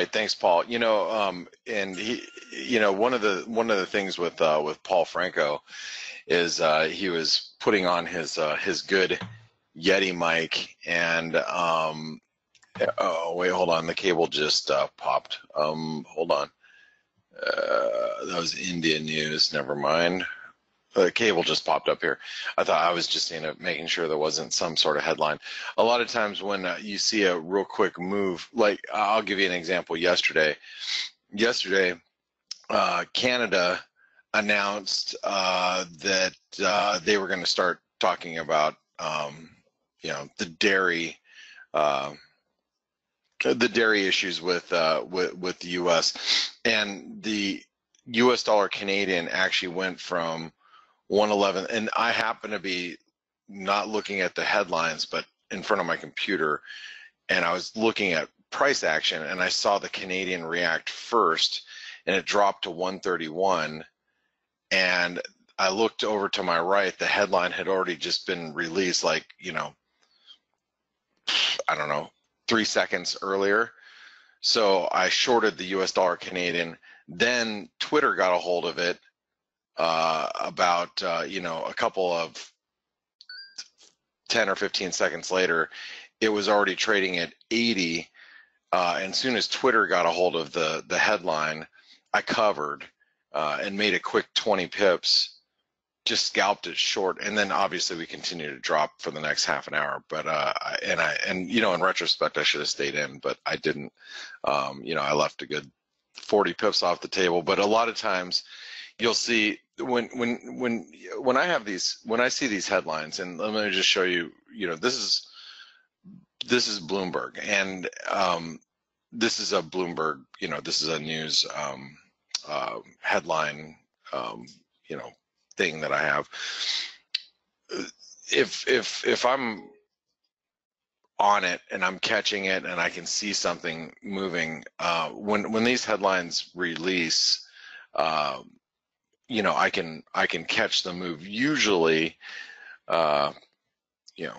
right, thanks, Paul. You know, um, and he, you know, one of the one of the things with uh, with Paul Franco is uh, he was putting on his uh, his good Yeti mic, and um, oh wait, hold on, the cable just uh, popped. Um, hold on, uh, that was India news. Never mind. The cable just popped up here. I thought I was just making sure there wasn't some sort of headline. A lot of times when uh, you see a real quick move, like I'll give you an example. Yesterday, yesterday, uh, Canada announced uh, that uh, they were going to start talking about, um, you know, the dairy, uh, the dairy issues with uh, with with the U.S. and the U.S. dollar Canadian actually went from 111 and i happen to be not looking at the headlines but in front of my computer and i was looking at price action and i saw the canadian react first and it dropped to 131 and i looked over to my right the headline had already just been released like you know i don't know three seconds earlier. So i shorted the us dollar canadian then twitter got a hold of it uh, about uh, you know a couple of 10 or 15 seconds later it was already trading at 80 uh, and as soon as twitter got a hold of the the headline i covered uh, and made a quick 20 pips just scalped it short and then obviously we continued to drop for the next half an hour but uh and i and you know in retrospect i should have stayed in but i didn't um you know i left a good 40 pips off the table but a lot of times you'll see when when when when I have these when I see these headlines, and let me just show you. You know, this is this is Bloomberg, and um, this is a Bloomberg. You know, this is a news um, uh, headline. Um, you know, thing that I have. If if if I'm on it and I'm catching it and I can see something moving, uh, when when these headlines release. Um, you know, I can I can catch the move usually, uh, you know,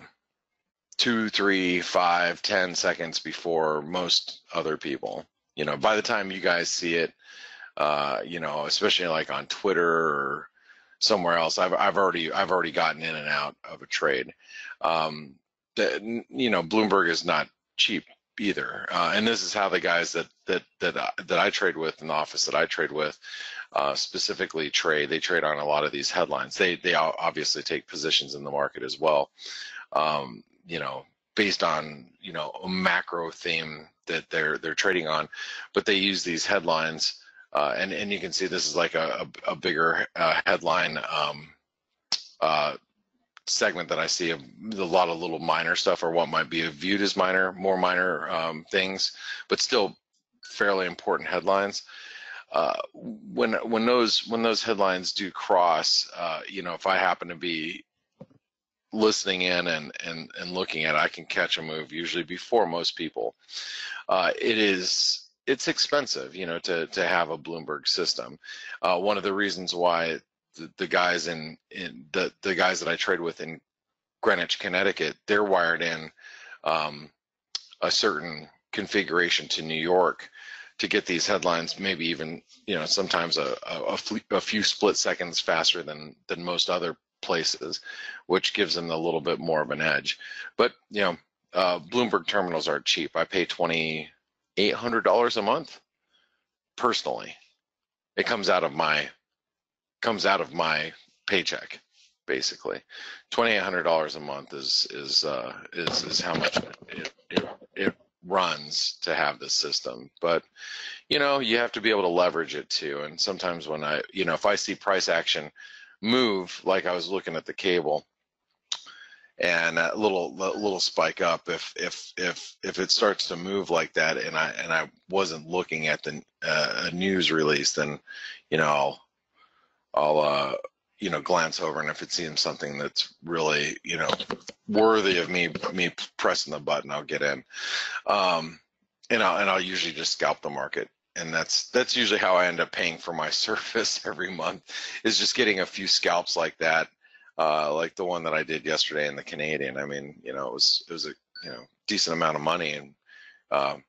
two, three, five, ten seconds before most other people. You know, by the time you guys see it, uh, you know, especially like on Twitter or somewhere else, I've I've already I've already gotten in and out of a trade. Um, you know, Bloomberg is not cheap either, uh, and this is how the guys that that that uh, that I trade with in the office that I trade with uh, specifically trade. They trade on a lot of these headlines. They they obviously take positions in the market as well. Um, you know, based on you know a macro theme that they're they're trading on, but they use these headlines. Uh, and and you can see this is like a a, a bigger uh, headline um, uh, segment that I see of a lot of little minor stuff or what might be viewed as minor, more minor um, things, but still fairly important headlines uh, when when those when those headlines do cross, uh, you know, if I happen to be listening in and and and looking at it, I can catch a move usually before most people. Uh, it is it's expensive, you know, to to have a Bloomberg system. Uh, one of the reasons why the, the guys in in the the guys that I trade with in Greenwich, Connecticut, they're wired in um, a certain configuration to New York to get these headlines, maybe even you know sometimes a, a, a, few split seconds faster than than most other places, which gives them a little bit more of an edge. But you know, uh, Bloomberg terminals are cheap. I pay twenty eight hundred dollars a month personally. It comes out of my comes out of my paycheck basically. Twenty eight hundred dollars a month is is uh, is is how much it, it runs to have this system but you know you have to be able to leverage it too. And sometimes when i you know if i see price action move like i was looking at the cable and a little little spike up if if if if it starts to move like that and i and i wasn't looking at the uh, news release then you know i'll i'll uh you know glance over and if it seems something that's really you know worthy of me me pressing the button i'll get in. Um and i'll and i'll usually just scalp the market. And that's that's usually how i end up paying for my service every month is just getting a few scalps like that uh like the one that i did yesterday in the canadian. I mean you know it was it was a you know decent amount of money and um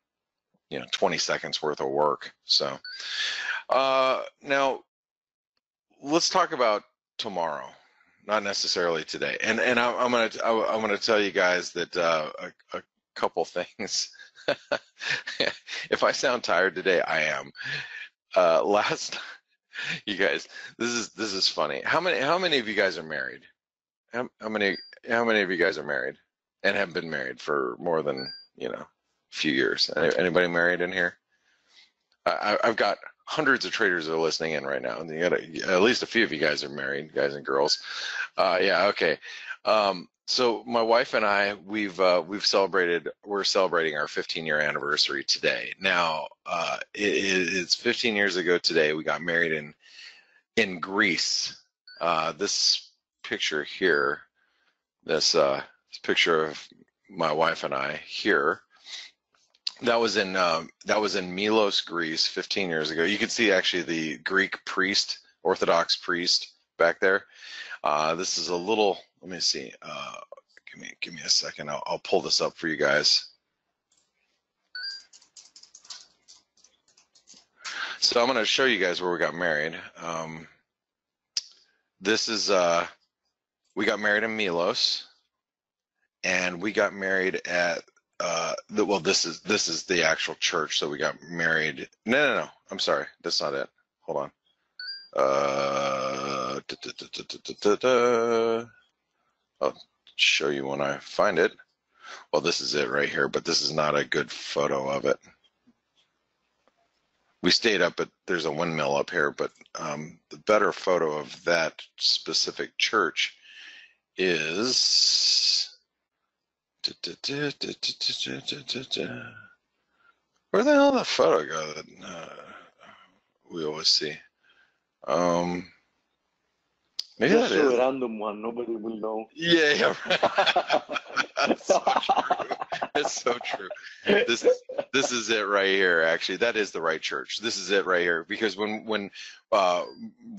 you know 20 seconds worth of work. So uh, now let's talk about tomorrow, not necessarily today. And and I, I'm gonna I, am gonna tell you guys that uh, a, a couple things. if I sound tired today, I am. Uh, last, you guys, this is this is funny. How many how many of you guys are married? How, how many how many of you guys are married and have been married for more than you know a few years? Anybody married in here? I, I've got hundreds of traders are listening in right now, and you got at least a few of you guys are married, guys and girls. Uh, yeah, okay. Um, so my wife and I, we've uh, we've celebrated. We're celebrating our 15 year anniversary today. Now, uh, it, it's 15 years ago today. We got married in in Greece. Uh, this picture here, this, uh, this picture of my wife and I here. That was in um, that was in Milos, Greece, 15 years ago. You can see actually the Greek priest, Orthodox priest back there. Uh, this is a little let me see. Uh, give me give me a second. I'll, I'll pull this up for you guys. So I'm going to show you guys where we got married. Um, this is uh, we got married in Milos, and we got married at uh, the, well. This is this is the actual church. that we got married. No, no, no. I'm sorry. That's not it. Hold on. Uh, I'll show you when I find it. Well, this is it right here, but this is not a good photo of it. We stayed up at, there's a windmill up here, but um, the better photo of that specific church is, where the hell did the photo go that uh, we always see? Um, Maybe Just a random one. Nobody will know. Yeah, yeah. Right. That's so true. That's so true. This this is it right here. Actually, that is the right church. This is it right here. Because when when uh,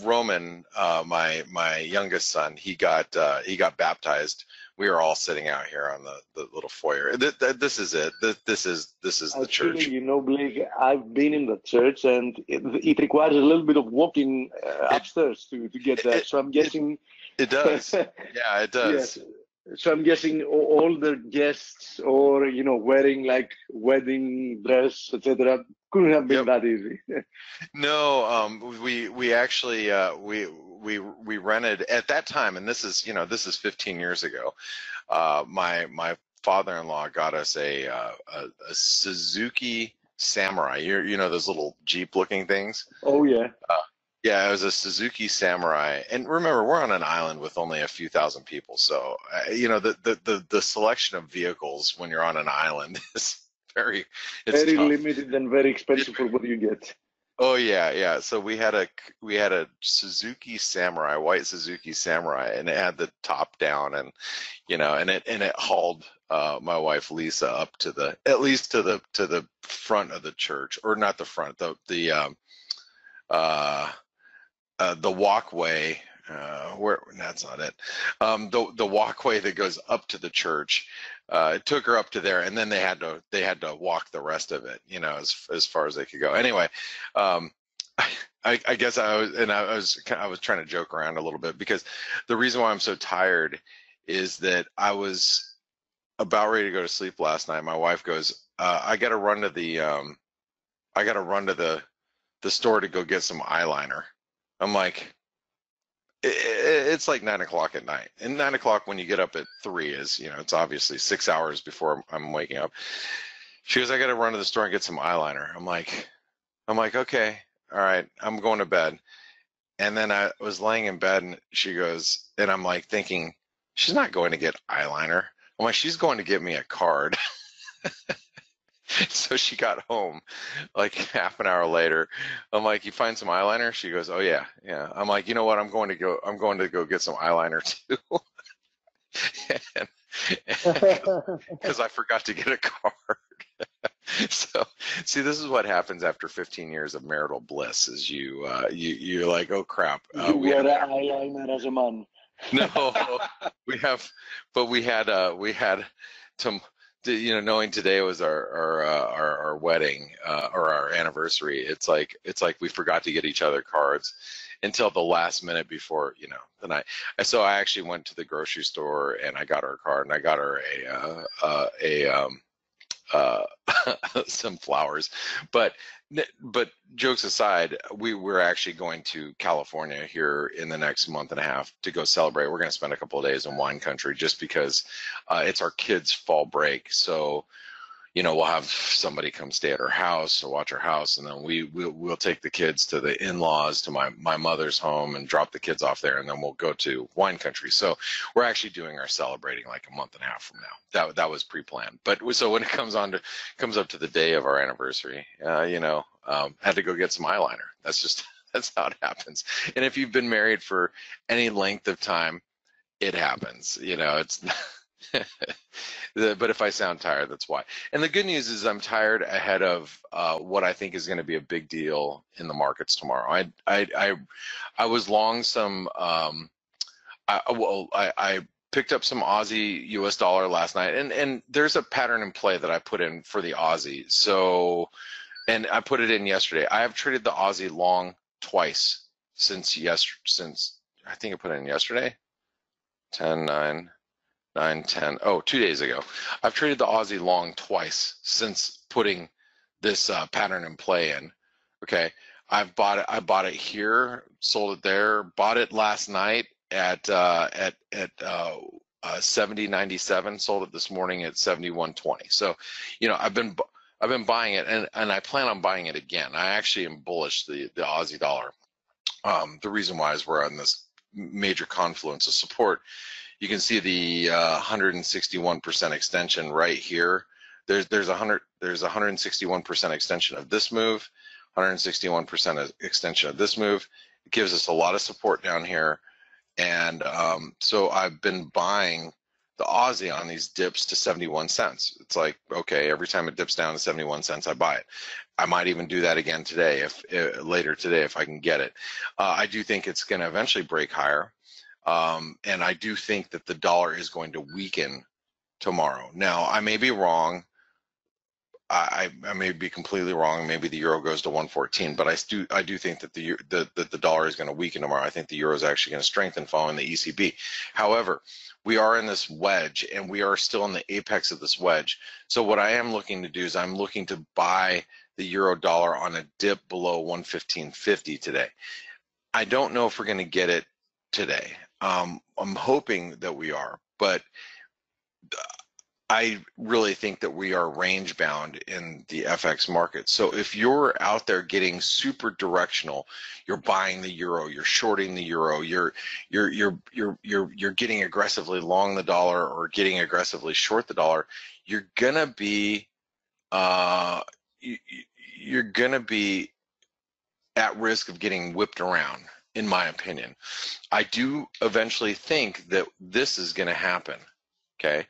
Roman, uh, my my youngest son, he got uh, he got baptized we are all sitting out here on the, the little foyer. Th- th- this is it. Th- this is this is the church. You know, Blake, I've been in the church, and it, it requires a little bit of walking uh, upstairs to, to get there. It, so I'm guessing it, it does. yeah, it does. Yes. So I'm guessing all the guests, or you know, wearing like wedding dress, etc., couldn't have been yep. that easy. no, um, we we actually uh, we we we rented at that time, and this is you know this is 15 years ago. Uh, my my father-in-law got us a, uh, a, a Suzuki Samurai. You you know those little Jeep-looking things. Oh yeah. Uh, yeah, it was a Suzuki Samurai, and remember, we're on an island with only a few thousand people, so uh, you know the, the the the selection of vehicles when you're on an island is very very tough. limited and very expensive for what you get. Oh yeah, yeah. So we had a we had a Suzuki Samurai, white Suzuki Samurai, and it had the top down, and you know, and it and it hauled uh, my wife Lisa up to the at least to the to the front of the church, or not the front, the the um, uh, uh, the walkway. Uh, where that's not it. Um, the the walkway that goes up to the church uh, it took her up to there, and then they had to they had to walk the rest of it, you know, as as far as they could go. Anyway, um, I, I guess I was and I was I was trying to joke around a little bit because the reason why I'm so tired is that I was about ready to go to sleep last night. My wife goes, uh, "I got to run to the um, I got to run to the the store to go get some eyeliner." I'm like, it's like nine o'clock at night. And nine o'clock when you get up at three is you know it's obviously six hours before i'm waking up. She goes i gotta run to the store and get some eyeliner. I'm like i'm like okay all right i'm going to bed. And then i was laying in bed and she goes and i'm like thinking she's not going to get eyeliner. I'm like she's going to give me a card so she got home like half an hour later. I'm like, you find some eyeliner? She goes, oh yeah, yeah. I'm like, you know what? I'm going to go. I'm going to go get some eyeliner too. because I forgot to get a card. so, see, this is what happens after 15 years of marital bliss. Is you, uh, you, you're like, oh crap. Uh, you we wear eyeliner as a man. no, we have, but we had, uh, we had to you know, knowing today was our our uh, our, our, wedding uh, or our anniversary, it's like it's like we forgot to get each other cards until the last minute before you know the night. So I actually went to the grocery store and I got her a card and I got her a uh, uh a um, uh, some flowers. But but jokes aside, we we're actually going to California here in the next month and a half to go celebrate. We're going to spend a couple of days in wine country just because uh, it's our kids' fall break. So you know, we'll have somebody come stay at our house or watch our house, and then we we'll, we'll take the kids to the in-laws to my my mother's home and drop the kids off there, and then we'll go to wine country. So we're actually doing our celebrating like a month and a half from now. That that was pre-planned. But so when it comes on to comes up to the day of our anniversary, uh, you know, um, had to go get some eyeliner. That's just that's how it happens. And if you've been married for any length of time, it happens. You know, it's. but if I sound tired, that's why. And the good news is I'm tired ahead of uh, what I think is going to be a big deal in the markets tomorrow. I I I, I was long some. Um, I, well, I, I picked up some Aussie US dollar last night, and and there's a pattern in play that I put in for the Aussie. So, and I put it in yesterday. I have traded the Aussie long twice since yes since I think I put it in yesterday. 10, 9, nine, ten, oh, two days ago. I've traded the Aussie long twice since putting this uh, pattern in play in. Okay, I've bought it. I bought it here, sold it there. Bought it last night at uh, at at uh, uh, 70.97. Sold it this morning at 71.20. So, you know, I've been I've been buying it, and and I plan on buying it again. I actually am bullish the the Aussie dollar. Um, the reason why is we're on this major confluence of support you can see the 161% uh, extension right here. There's there's a hundred there's 161% extension of this move, 161% extension of this move. It gives us a lot of support down here, and um, so I've been buying the Aussie on these dips to 71 cents. It's like okay, every time it dips down to 71 cents, I buy it. I might even do that again today, if uh, later today, if I can get it. Uh, I do think it's going to eventually break higher. Um, and I do think that the dollar is going to weaken tomorrow. Now, I may be wrong. I, I may be completely wrong. Maybe the euro goes to 114, but I do I do think that the the, the, the dollar is going to weaken tomorrow. I think the euro is actually going to strengthen following the ECB. However, we are in this wedge, and we are still in the apex of this wedge. So what I am looking to do is I'm looking to buy the euro dollar on a dip below 115.50 today. I don't know if we're going to get it today. Um, I'm hoping that we are, but I really think that we are range bound in the FX market. So if you're out there getting super directional, you're buying the euro, you're shorting the euro, you're you're you're you're you're you're getting aggressively long the dollar or getting aggressively short the dollar, you're gonna be uh, you, you're gonna be at risk of getting whipped around in my opinion. I do eventually think that this is going to happen. Okay.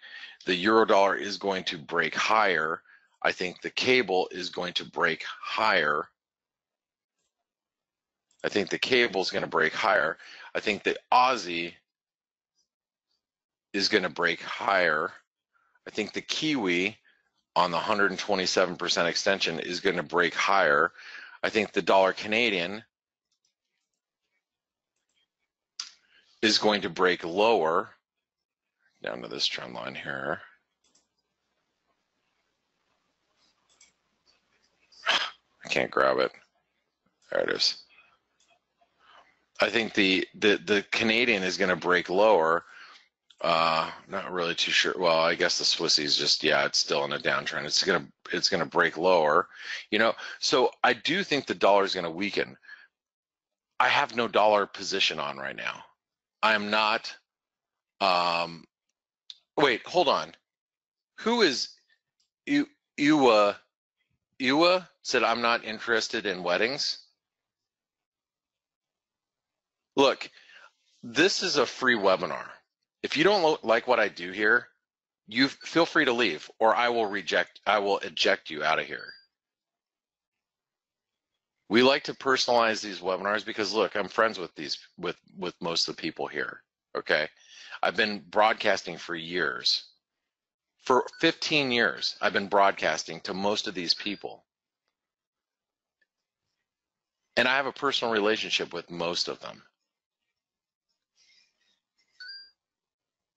The euro dollar is going to break higher. I think the cable is going to break higher. I think the cable is going to break higher. I think the Aussie is going to break higher. I think the Kiwi on the 127% extension is going to break higher. I think the dollar Canadian is going to break lower down to this trend line here. I can't grab it. There it is. I think the the the Canadian is going to break lower. Uh, not really too sure. Well, I guess the Swissy is just yeah, it's still in a downtrend. It's gonna it's gonna break lower. You know, so I do think the dollar is going to weaken. I have no dollar position on right now. I am not. Um, wait, hold on. Who is you? Ewa? Ewa said, "I'm not interested in weddings." Look, this is a free webinar. If you don't like what I do here, you feel free to leave, or I will reject. I will eject you out of here. We like to personalize these webinars because look, I'm friends with these with with most of the people here. Okay. I've been broadcasting for years. For 15 years, I've been broadcasting to most of these people. And I have a personal relationship with most of them.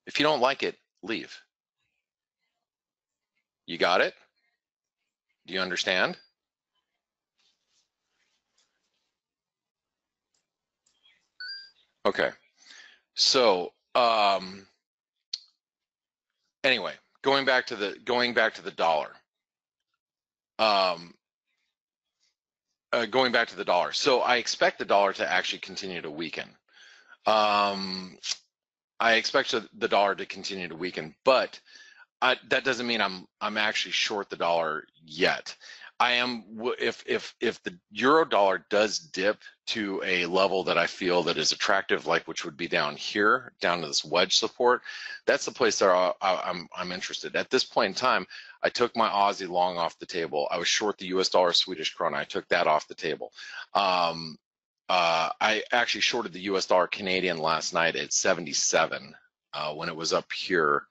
If you don't like it, leave. You got it? Do you understand? Okay. So, um, anyway, going back to the going back to the dollar. Um, uh, going back to the dollar. So I expect the dollar to actually continue to weaken. Um, I expect the dollar to continue to weaken, but I, that doesn't mean I'm I'm actually short the dollar yet. I am if if if the euro dollar does dip to a level that I feel that is attractive, like which would be down here, down to this wedge support, that's the place that I, I'm I'm interested. At this point in time, I took my Aussie long off the table. I was short the U.S. dollar, Swedish krona. I took that off the table. Um, uh, I actually shorted the U.S. dollar Canadian last night at 77 uh, when it was up here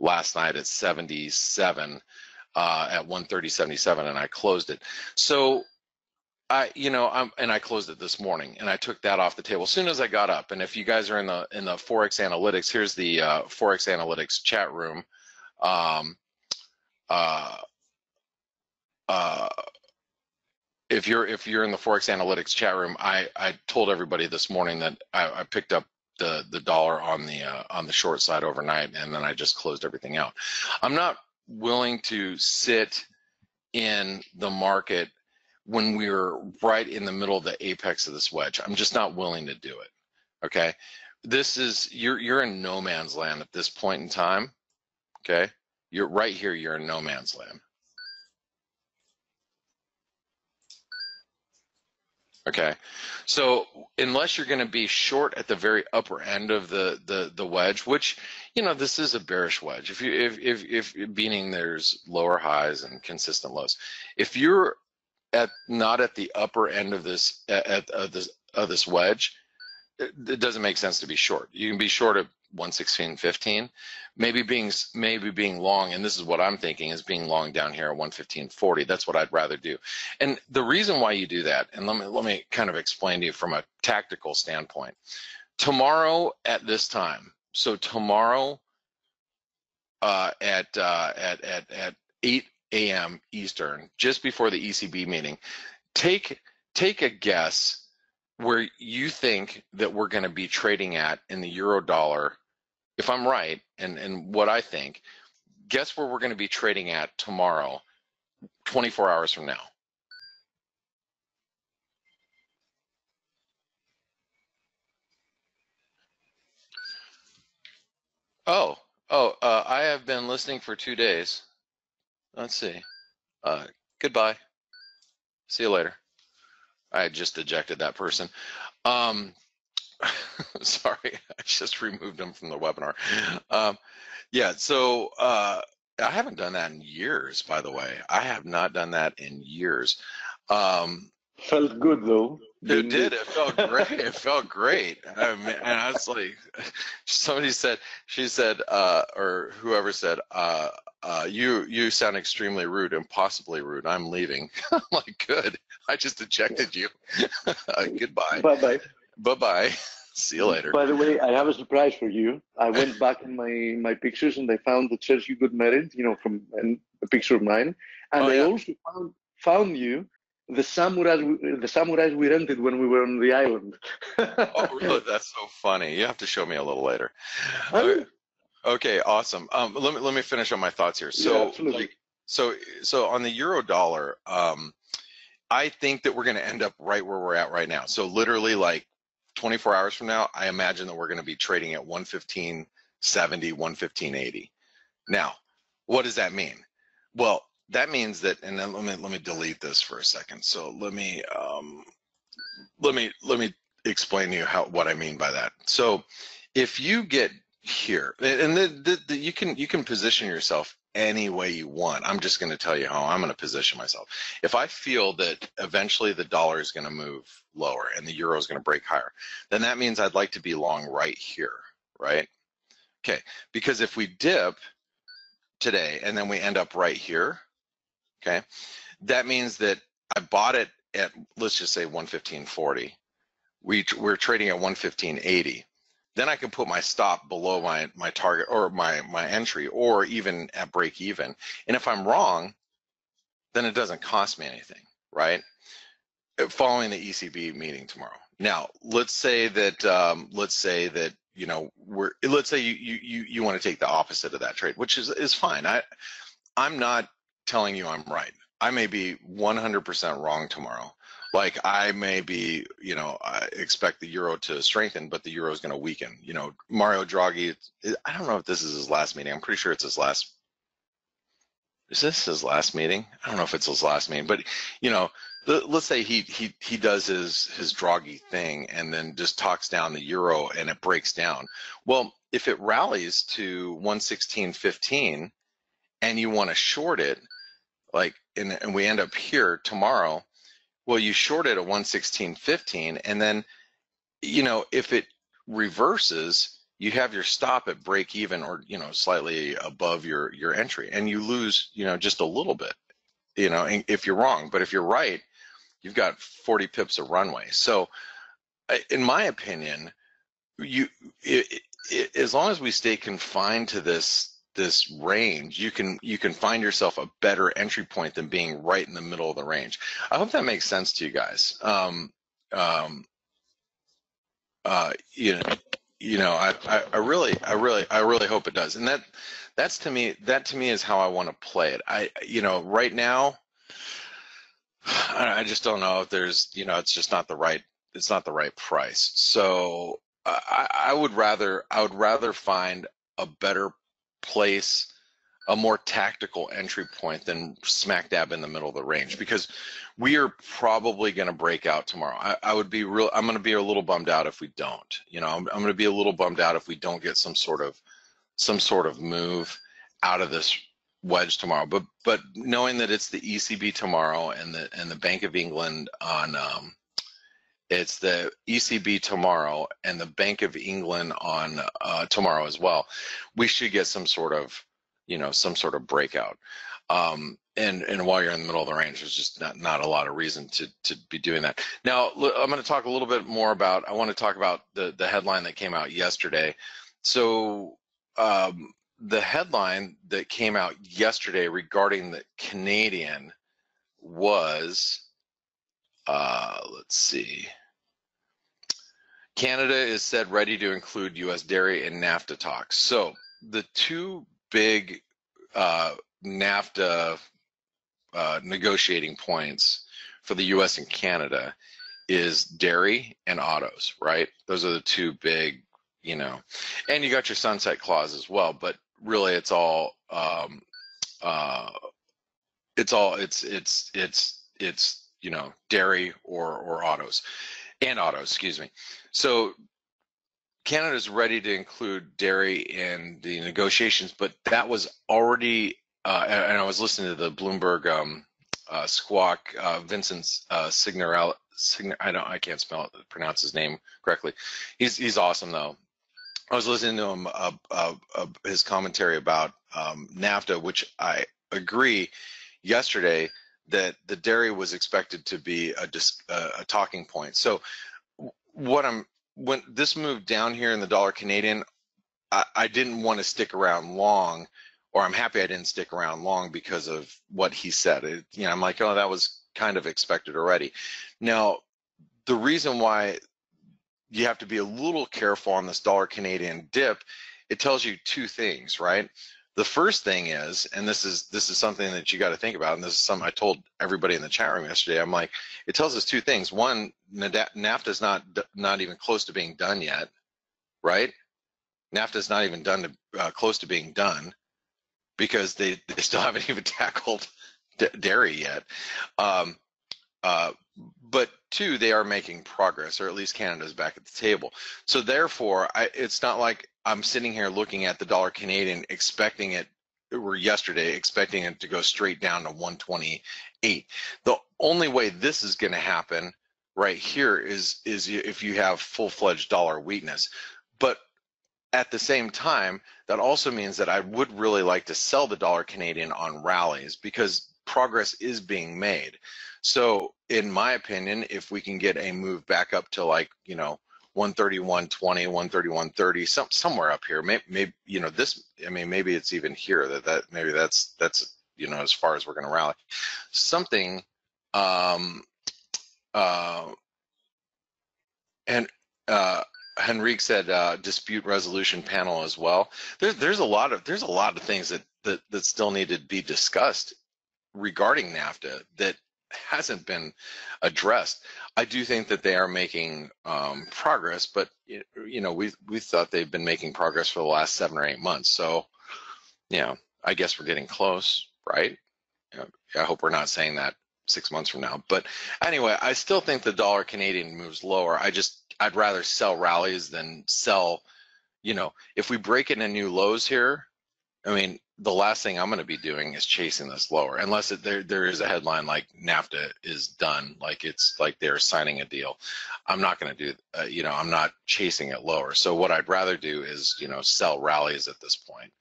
last night at 77 uh, at 130.77 and I closed it. So I, you know, I'm, and I closed it this morning and I took that off the table as soon as I got up. And if you guys are in the, in the ForexAnalytix, here's the uh, ForexAnalytix chat room. Um, uh, uh, if you're if you're in the ForexAnalytix chat room, I I told everybody this morning that I, I picked up the the dollar on the uh, on the short side overnight, and then I just closed everything out. I'm not willing to sit in the market when we're right in the middle of the apex of this wedge. I'm just not willing to do it. Okay, this is you're you're in no man's land at this point in time. Okay, you're right here. You're in no man's land. Okay, so unless you're going to be short at the very upper end of the the the wedge, which you know this is a bearish wedge. If you if if if meaning there's lower highs and consistent lows, if you're at not at the upper end of this at, of this of this wedge, it, it doesn't make sense to be short. You can be short at 116.15 maybe being maybe being long and this is what i'm thinking is being long down here at 115.40 that's what i'd rather do. And the reason why you do that and let me let me kind of explain to you from a tactical standpoint. Tomorrow at this time so tomorrow uh, at, uh, at at at 8 a.m eastern just before the ecb meeting take take a guess where you think that we're going to be trading at in the euro dollar, if I'm right, and, and what I think, guess where we're going to be trading at tomorrow, 24 hours from now? Oh, oh, uh, I have been listening for two days. Let's see. Uh, goodbye. See you later. I just ejected that person. Um, sorry, I just removed them from the webinar. Um, yeah, so uh, I haven't done that in years, by the way. I have not done that in years. Um, Felt good though. It did. It felt great. it felt great. I mean, and I was like, somebody said, she said, uh, or whoever said, uh, uh, you you sound extremely rude, impossibly rude. I'm leaving. I'm like, good. I just ejected you. uh, goodbye. Bye bye. Bye bye. See you later. By the way, I have a surprise for you. I went back in my my pictures and I found the church you got married. You know, from a picture of mine, and oh, I yeah. also found found you the samurais the samurais we rented when we were on the island. oh, really? That's so funny. You have to show me a little later. Okay. Okay, awesome. Um, let me let me finish on my thoughts here. So, yeah, like, so so on the euro dollar, um, I think that we're going to end up right where we're at right now. So literally, like 24 hours from now, I imagine that we're going to be trading at 115.70, 115.80. Now, what does that mean? Well, that means that, and then let me let me delete this for a second. So let me um, let me let me explain to you how what I mean by that. So if you get here and the, the, the, you can you can position yourself any way you want i'm just going to tell you how i'm going to position myself if i feel that eventually the dollar is going to move lower and the euro is going to break higher then that means i'd like to be long right here right okay because if we dip today and then we end up right here, okay, that means that I bought it at let's just say 115.40. We we're trading at 115.80. Then I can put my stop below my my target or my my entry or even at break even. And if I'm wrong, then it doesn't cost me anything, right? Uh, following the ECB meeting tomorrow. Now, let's say that um, let's say that you know we're let's say you you you want to take the opposite of that trade, which is is fine. I I'm not telling you I'm right. I may be 100% wrong tomorrow. Like I may be, you know, I expect the euro to strengthen, but the euro is going to weaken. You know, Mario Draghi. I don't know if this is his last meeting. I'm pretty sure it's his last. Is this his last meeting? I don't know if it's his last meeting, but you know, let's say he he he does his his Draghi thing and then just talks down the euro and it breaks down. Well, if it rallies to 116.15 and you want to short it, like and, and we end up here tomorrow, well, you short it at 116.15 and then you know if it reverses, you have your stop at break even or you know slightly above your your entry and you lose you know just a little bit you know if you're wrong but if you're right you've got 40 pips of runway. So, in my opinion, you it, it, as long as we stay confined to this this range, you can you can find yourself a better entry point than being right in the middle of the range. I hope that makes sense to you guys. Um, um, uh, you know, you know, I, I, I really, I really, I really hope it does. And that, that's to me, that to me is how I want to play it. I, you know, right now, I just don't know if there's, you know, it's just not the right, it's not the right price. So I, I would rather, I would rather find a better place, a more tactical entry point than smack dab in the middle of the range because we are probably going to break out tomorrow. I, I would be real, I'm going to be a little bummed out if we don't, you know, I'm, I'm going to be a little bummed out if we don't get some sort of, some sort of move out of this wedge tomorrow. But but knowing that it's the ECB tomorrow and the and the Bank of England on um, it's the ECB tomorrow and the Bank of England on uh, tomorrow as well. We should get some sort of you know some sort of breakout. Um, and and while you're in the middle of the range, there's just not not a lot of reason to to be doing that. Now I'm going to talk a little bit more about. I want to talk about the the headline that came out yesterday. So um, the headline that came out yesterday regarding the Canadian was, uh, let's see, Canada is said ready to include U.S. dairy in NAFTA talks. So the two big uh, NAFTA uh, negotiating points for the U.S. and Canada is dairy and autos, right? Those are the two big, you know, and you got your sunset clause as well. But really it's all um, uh, it's all it's it's it's it's you know dairy or or autos and auto, excuse me so canada is ready to include dairy in the negotiations but that was already uh, and i was listening to the bloomberg um, uh, squawk uh, vincent uh, Signorelli, Signer, I don't I can't spell it, pronounce his name correctly. He's he's awesome though. I was listening to him uh, uh, uh, his commentary about um, NAFTA, which I agree. Yesterday, that the dairy was expected to be a, a talking point. So, what I'm when this moved down here in the dollar Canadian, I, I didn't want to stick around long, or I'm happy I didn't stick around long because of what he said. It, you know, I'm like, oh, that was kind of expected already. Now, the reason why you have to be a little careful on this dollar Canadian dip. It tells you two things, right? The first thing is, and this is this is something that you got to think about, and this is something I told everybody in the chat room yesterday. I'm like, it tells us two things. One, NAFTA is not not even close to being done yet, right? NAFTA is not even done to, uh, close to being done because they, they still haven't even tackled dairy yet. Um, uh, but two, they are making progress, or at least Canada's back at the table. So therefore, I, it's not like I'm sitting here looking at the dollar Canadian, expecting it, or yesterday, expecting it to go straight down to 128. The only way this is going to happen right here is is if you have full-fledged dollar weakness. But at the same time, that also means that I would really like to sell the dollar Canadian on rallies because progress is being made. So, in my opinion, if we can get a move back up to like, you know, 131.20, 131.30, some somewhere up here, maybe, maybe you know this. I mean, maybe it's even here that that maybe that's that's you know as far as we're going to rally. Something, um, uh, and uh, Henrique said uh, dispute resolution panel as well. There's there's a lot of there's a lot of things that that that still need to be discussed regarding NAFTA that hasn't been addressed. I do think that they are making um, progress, but you know we we thought they've been making progress for the last seven or eight months. So, you know, I guess we're getting close, right? I hope we're not saying that six months from now. But anyway, I still think the dollar Canadian moves lower. I just I'd rather sell rallies than sell. You know, if we break into new lows here, I mean, the last thing I'm going to be doing is chasing this lower, unless it, there there is a headline like NAFTA is done, like it's like they're signing a deal. I'm not going to do, uh, you know, I'm not chasing it lower. So what I'd rather do is, you know, sell rallies at this point,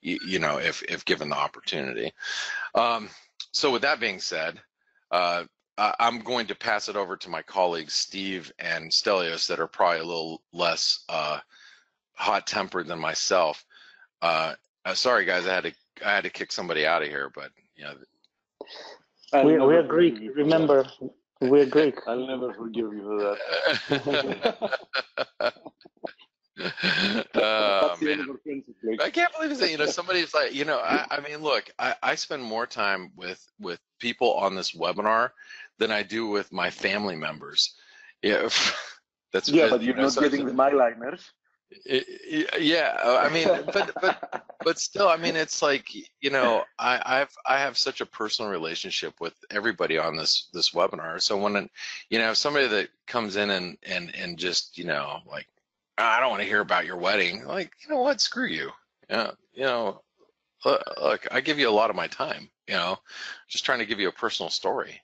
you, you know, if if given the opportunity. Um, so with that being said, uh, I'm going to pass it over to my colleagues Steve and Stelios that are probably a little less uh, hot-tempered than myself. Uh, uh, sorry, guys, I had to I had to kick somebody out of here, but you know. we we Greek. Remember, we agree. I'll never forgive you for that. uh, man. I can't believe that you know somebody's like you know I, I mean look I, I spend more time with with people on this webinar than I do with my family members. Yeah, that's yeah, but you're you know, not getting the myliners yeah, uh, I mean, but but but still, I mean, it's like you know, I I've I have such a personal relationship with everybody on this this webinar. So when you know somebody that comes in and and and just you know like I don't want to hear about your wedding, like you know what, screw you. Yeah, you know, look, I give you a lot of my time. You know, just trying to give you a personal story.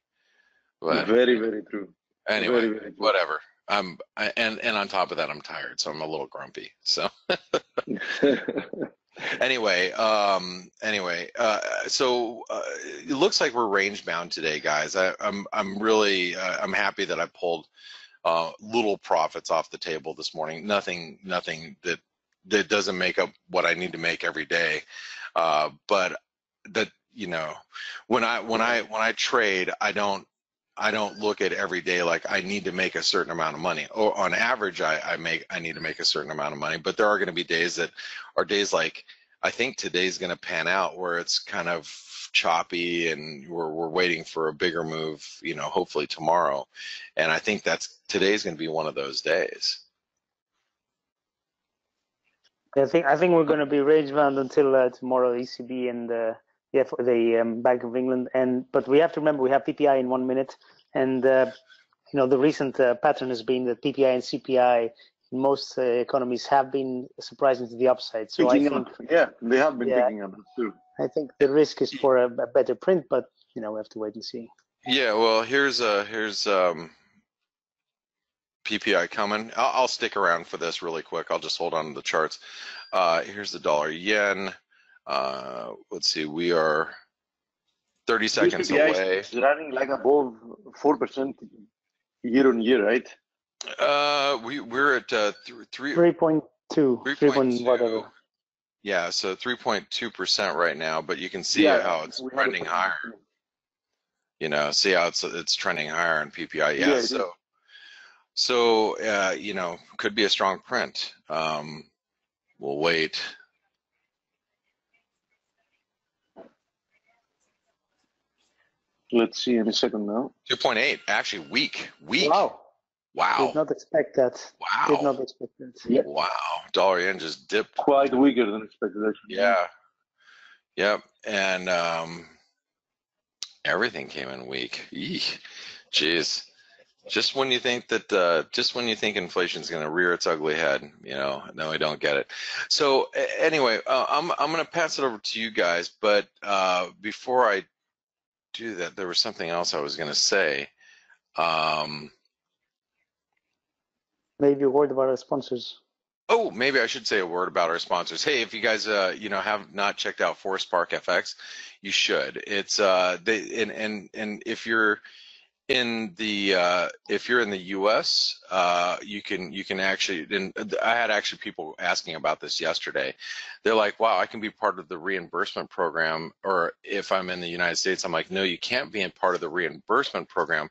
But very very true. Anyway, very, very whatever. I'm I, and and on top of that, I'm tired, so I'm a little grumpy. So anyway, um, anyway, uh, so uh, it looks like we're range bound today, guys. I, I'm I'm really uh, I'm happy that I pulled uh, little profits off the table this morning. Nothing nothing that that doesn't make up what I need to make every day, uh, but that you know when I when I when I trade, I don't I don't look at every day like I need to make a certain amount of money. Or on average, I, I make I need to make a certain amount of money. But there are going to be days that are days like I think today's going to pan out where it's kind of choppy and we're we're waiting for a bigger move. You know, hopefully tomorrow. And I think that's today's going to be one of those days. I think I think we're going to be range bound until uh, tomorrow. ECB and uh, yeah, for the um, Bank of England. And but we have to remember we have PPI in one minute, and uh, you know the recent uh, pattern has been that PPI and CPI in most uh, economies have been surprising to the upside. So picking I think, up. yeah, they have been yeah, picking up too. I think the risk is for a, a, better print, but you know we have to wait and see. Yeah, well, here's uh here's um PPI coming. I'll, I'll stick around for this really quick. I'll just hold on to the charts. Uh, here's the dollar yen. Uh, let's see, we are 30 seconds away. It's running like above 4% year on year, right? Uh, we, we're at uh, th- three, 3.2, 3.2. whatever. Yeah, so 3.2% right now, but you can see yeah, how it's trending higher. You know, see how it's it's trending higher in PPI. Yeah, yeah so so uh, you know, could be a strong print. Um, we'll wait. Let's see in a second now. 2.8, actually weak, weak. Wow. Wow. Did not expect that. Wow. Did not expect that. Yep. Wow. Dollar yen just dipped. Quite weaker than expected, actually. Yeah. Yep. And um, everything came in weak. Eek. Jeez. Just when you think that, uh, just when you think inflation is going to rear its ugly head, you know, no, we don't get it. So anyway, uh, I'm I'm going to pass it over to you guys, but uh, before I do that, there was something else I was going to say. Um, Maybe a word about our sponsors. Oh, maybe I should say a word about our sponsors. Hey, if you guys, uh, you know, have not checked out Forest Park FX, you should. It's uh, they and and and if you're in the uh, if you're in the U.S., uh, you can you can actually. And I had actually people asking about this yesterday. They're like, "Wow, I can be part of the reimbursement program." Or if I'm in the United States, I'm like, "No, you can't be in part of the reimbursement program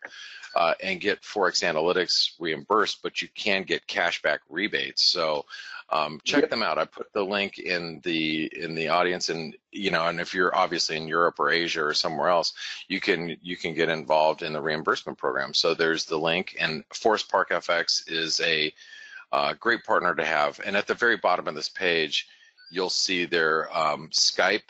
uh, and get ForexAnalytix reimbursed, but you can get cashback rebates." So um, check yep. them out. I put the link in the in the audience, and you know, and if you're obviously in Europe or Asia or somewhere else, you can you can get involved in the reimbursement program. So there's the link, and Forest Park FX is a uh, great partner to have. And at the very bottom of this page, you'll see their um, Skype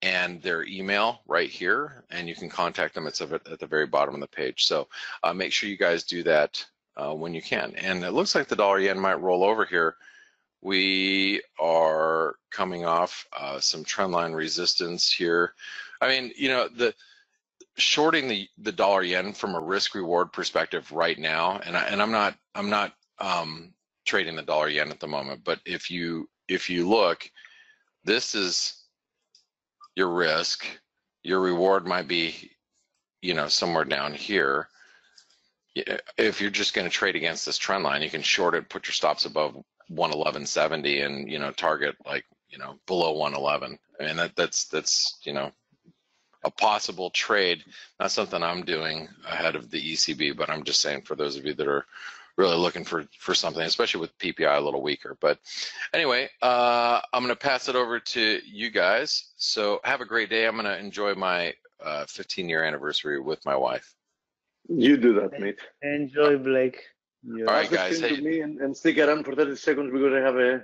and their email right here, and you can contact them. It's at the very bottom of the page. So uh, make sure you guys do that uh, when you can. And it looks like the dollar yen might roll over here we are coming off uh, some trendline resistance here. I mean, you know, the shorting the the dollar yen from a risk reward perspective right now, and I, and I'm not I'm not um, trading the dollar yen at the moment, but if you if you look, this is your risk. Your reward might be, you know, somewhere down here. If you're just going to trade against this trend line, you can short it, put your stops above 111.70 and you know target like you know below 111 I mean that that's that's you know a possible trade. Not something i'm doing ahead of the ecb but i'm just saying for those of you that are really looking for for something especially with ppi a little weaker. But anyway uh, i'm going to pass it over to you guys. So have a great day. I'm going to enjoy my uh, 15 year anniversary with my wife you do that mate enjoy blake yeah. All right, guys. Hey. To me and, and, stick around for 30 seconds. because I have a, a,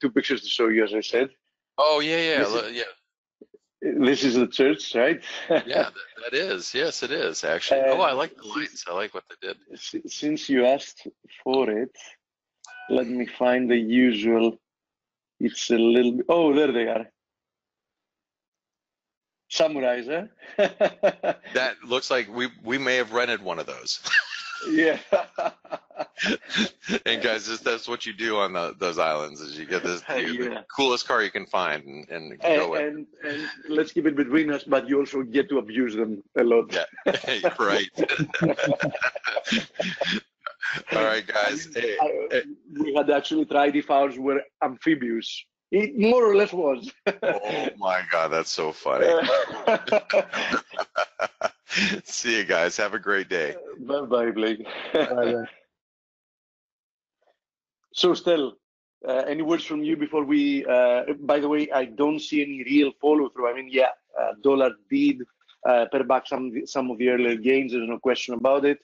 two pictures to show you, as I said. Oh yeah, yeah, this is, yeah. This is the church, right? yeah, that, that is. Yes, it is actually. Uh, oh, I like the lights. I like what they did. Since you asked for it, let me find the usual. It's a little. Bit, oh, there they are. Samurais, that looks like we we may have rented one of those. yeah. and guys, this, that's what you do on the, those islands is you get this you, yeah. the coolest car you can find and, and, and go and, and, let's keep it between us, but you also get to abuse them a lot. Yeah, right. All right, guys. Hey, I, hey. We had actually tried if ours were amphibious. It more or less was. oh my God, that's so funny. See you guys. Have a great day. Bye bye, Blake. bye. so, still, uh, any words from you before we? Uh, by the way, I don't see any real follow through. I mean, yeah, uh, dollar did uh, pare back some some of the earlier gains. There's no question about it.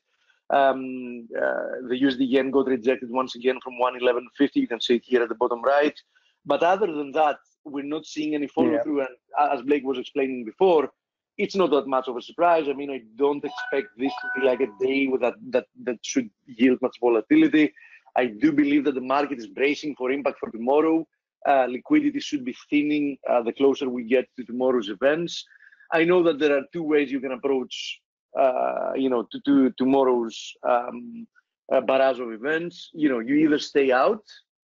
Um, uh, the USD yen got rejected once again from 111.50. You can see it here at the bottom right. But other than that, we're not seeing any follow yeah. through. And as Blake was explaining before, it's not that much of a surprise. I mean, I don't expect this to be like a day with that that that should yield much volatility. I do believe that the market is bracing for impact for tomorrow. Uh, liquidity should be thinning uh, the closer we get to tomorrow's events. I know that there are two ways you can approach, uh, you know, to, to tomorrow's um, uh, barrage of events. You know, you either stay out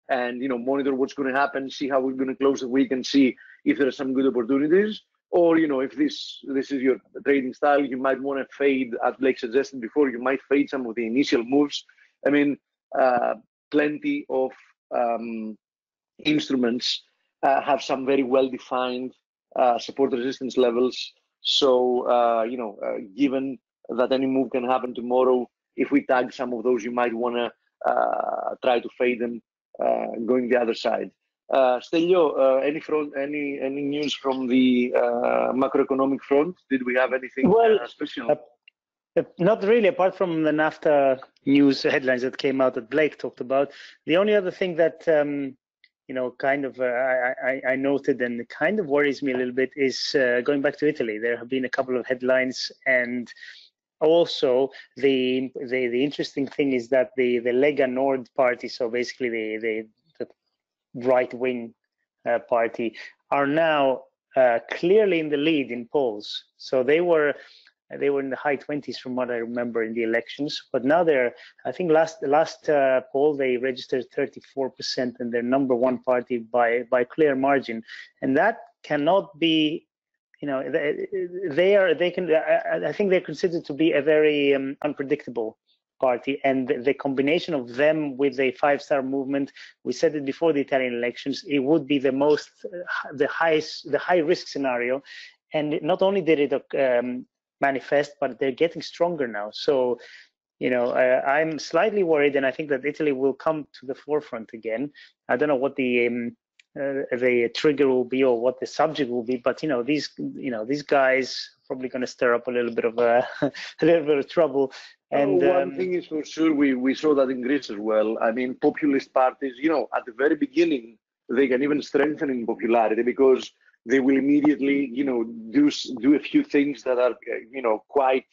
and you know monitor what's going to happen, see how we're going to close the week, and see if there are some good opportunities. Or you know if this this is your trading style you might want to fade as blake suggested before you might fade some of the initial moves. I mean uh, plenty of um, instruments uh, have some very well defined uh, support resistance levels. So uh, you know uh, given that any move can happen tomorrow if we tag some of those you might want to uh, try to fade them going the other side uh, Stelio, uh, any front, any any news from the uh, macroeconomic front? Did we have anything well, uh, special? Uh, not really, apart from the NAFTA news headlines that came out that Blake talked about. The only other thing that um, you know, kind of uh, I, I, noted and kind of worries me a little bit is going back to Italy. There have been a couple of headlines and also the, the the interesting thing is that the the Lega Nord party, so basically the the right-wing uh, party are now uh, clearly in the lead in polls. So they were they were in the high 20s from what I remember in the elections, but now they're, I think last last uh, poll they registered 34% and they're number one party by by clear margin, and that cannot be, you know, they, are they can I, think they're considered to be a very um, unpredictable party and the, combination of them with a five-star movement we said it before the italian elections it would be the most uh, the highest the high risk scenario and not only did it um, manifest, but they're getting stronger now. So, you know, uh, I'm slightly worried, and I think that Italy will come to the forefront again. I don't know what the um, uh, the trigger will be or what the subject will be, but you know, these you know these guys probably going to stir up a little bit of a, a little bit of trouble. And oh, one um, thing is for sure, we we saw that in Greece as well. I mean, populist parties, you know, at the very beginning, they can even strengthen in popularity because they will immediately, you know, do do a few things that are, you know, quite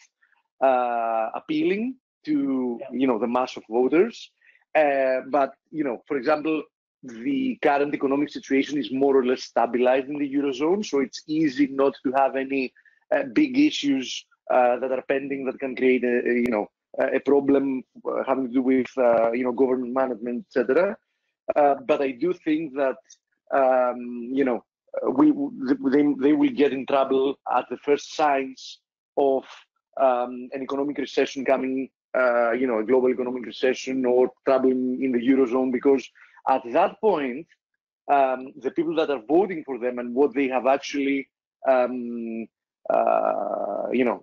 uh, appealing to, yeah. you know, the mass of voters. Uh, but you know, for example, the current economic situation is more or less stabilized in the eurozone, so it's easy not to have any uh, big issues uh, that are pending that can create a, a you know a problem uh, having to do with uh, you know government management, etc. but I do think that um, you know we they, they will get in trouble at the first signs of um, an economic recession coming, uh, you know, a global economic recession or trouble in, in the eurozone, because at that point, um, the people that are voting for them and what they have actually, um, uh, you know,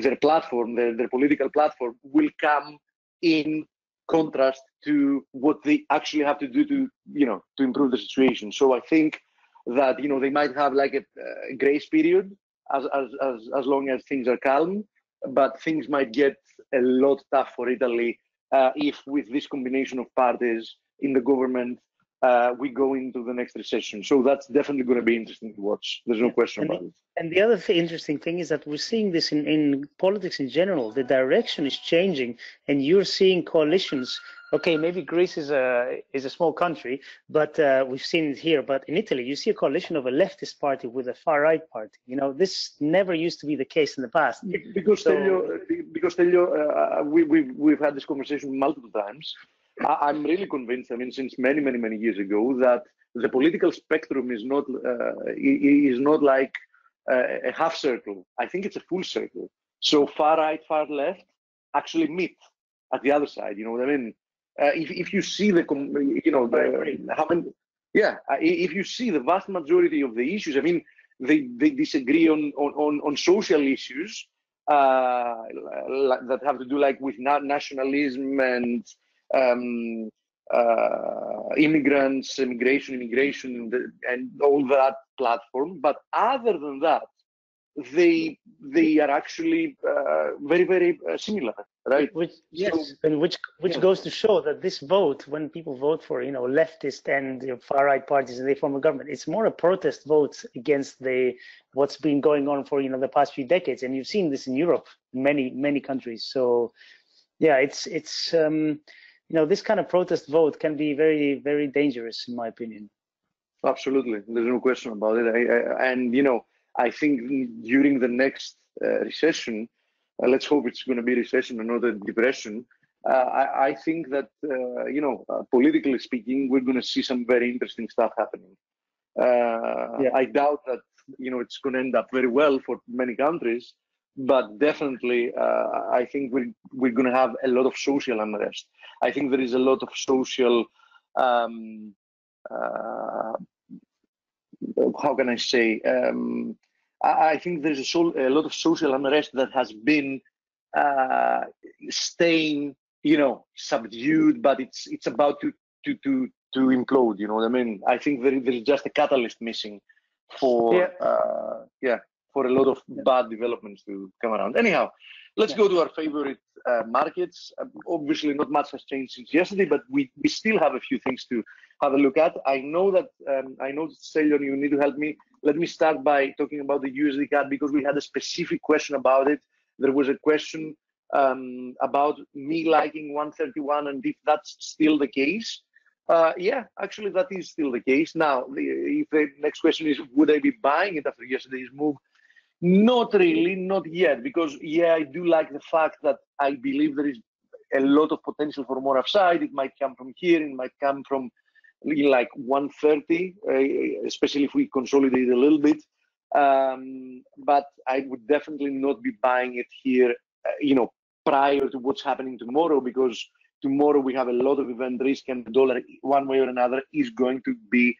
their platform, their, their political platform, will come in contrast to what they actually have to do to, you know, to improve the situation. So I think that you know they might have like a, a grace period as, as as as long as things are calm, but things might get a lot tough for Italy uh, if with this combination of parties in the government uh, we go into the next recession. So that's definitely going to be interesting to watch. There's no question and about the, it. And the other th- interesting thing is that we're seeing this in, in politics in general. The direction is changing, and you're seeing coalitions okay, maybe Greece is a is a small country, but uh, we've seen it here. But in Italy, you see a coalition of a leftist party with a far right party. You know, this never used to be the case in the past. Because so, Stelio, because Stelio, uh, we, we've we've had this conversation multiple times. I, am really convinced. I mean, since many many many years ago, that the political spectrum is not uh, is not like a half circle. I think it's a full circle. So far right, far left actually meet at the other side. You know what I mean? Uh, if, if you see the, you know, the, how many, yeah, uh, if you see the vast majority of the issues, I mean, they, they disagree on, on, on social issues uh, that have to do like with nationalism and um, uh, immigrants, immigration, immigration, and all that platform. But other than that, they they are actually uh, very very uh, similar right which yes so, and which which yeah. goes to show that this vote when people vote for you know leftist and you know, far right parties and they form a government it's more a protest vote against the what's been going on for you know the past few decades and you've seen this in europe many many countries so yeah it's it's um you know this kind of protest vote can be very very dangerous in my opinion absolutely there's no question about it I, I, and you know I think during the next uh, recession, uh, let's hope it's going to be recession and not a depression. Uh, I, I, think that uh, you know, uh, politically speaking, we're going to see some very interesting stuff happening. Uh, yeah. I doubt that you know it's going to end up very well for many countries, but definitely, I think we're we're going to have a lot of social unrest. I think there is a lot of social um, how can I say um, I think there's a, so, a, lot of social unrest that has been uh, staying, you know, subdued, but it's it's about to to to to implode. You know what I mean? I think there, there's just a catalyst missing for yeah, uh, yeah for a lot of bad developments to come around. Anyhow, let's yeah. go to our favorite uh, markets. Uh, obviously, not much has changed since yesterday, but we we still have a few things to have a look at. I know that um, I know Stelion, you need to help me. Let me start by talking about the USD CAD because we had a specific question about it. There was a question um, about me liking 131 and if that's still the case. Uh, yeah, actually that is still the case. Now, the, if the next question is, would I be buying it after yesterday's move? Not really, not yet, because yeah, I do like the fact that I believe there is a lot of potential for more upside. It might come from here, it might come from like 130, uh, especially if we consolidate a little bit. Um, but I would definitely not be buying it here, uh, you know, prior to what's happening tomorrow, because tomorrow we have a lot of event risk and the dollar, one way or another, is going to be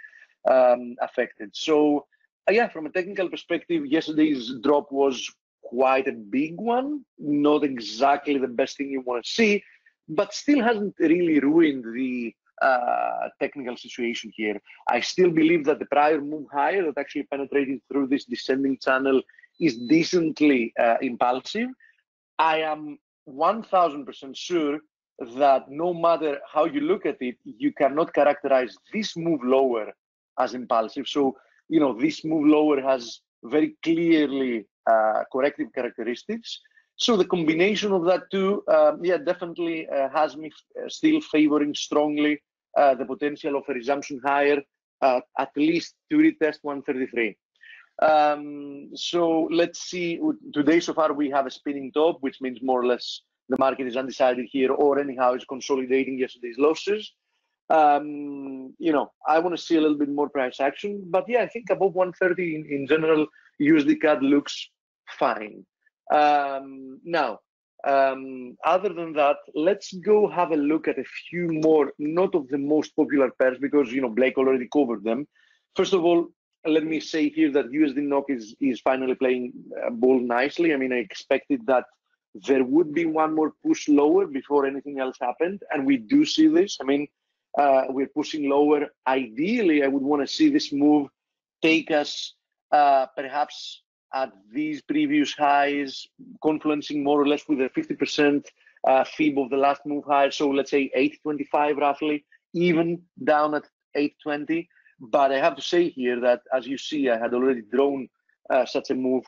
um, affected. So, yeah, from a technical perspective, yesterday's drop was quite a big one, not exactly the best thing you want to see, but still hasn't really ruined the uh, technical situation here. I still believe that the prior move higher that actually penetrated through this descending channel is decently uh, impulsive. I am 1000% sure that no matter how you look at it, you cannot characterize this move lower as impulsive. So, you know, this move lower has very clearly uh, corrective characteristics. So the combination of that two, um, yeah, definitely uh, has me uh, still favoring strongly uh, the potential of a resumption higher, uh, at least to retest 133. Um, so let's see. Today, so far, we have a spinning top, which means more or less the market is undecided here, or anyhow, is consolidating yesterday's losses. Um, you know, I want to see a little bit more price action, but yeah, I think above 130 in, in general, USD CAD looks fine. Um, now, um, other than that, let's go have a look at a few more, not of the most popular pairs, because you know Blake already covered them. First of all, let me say here that USD NOK is is finally playing uh, ball nicely. I mean, I expected that there would be one more push lower before anything else happened, and we do see this. I mean, uh, we're pushing lower. Ideally, I would want to see this move take us uh, perhaps at these previous highs, confluencing more or less with a 50% uh, fib of the last move higher. So let's say 825 roughly, even down at 820. But I have to say here that, as you see, I had already drawn uh, such a move.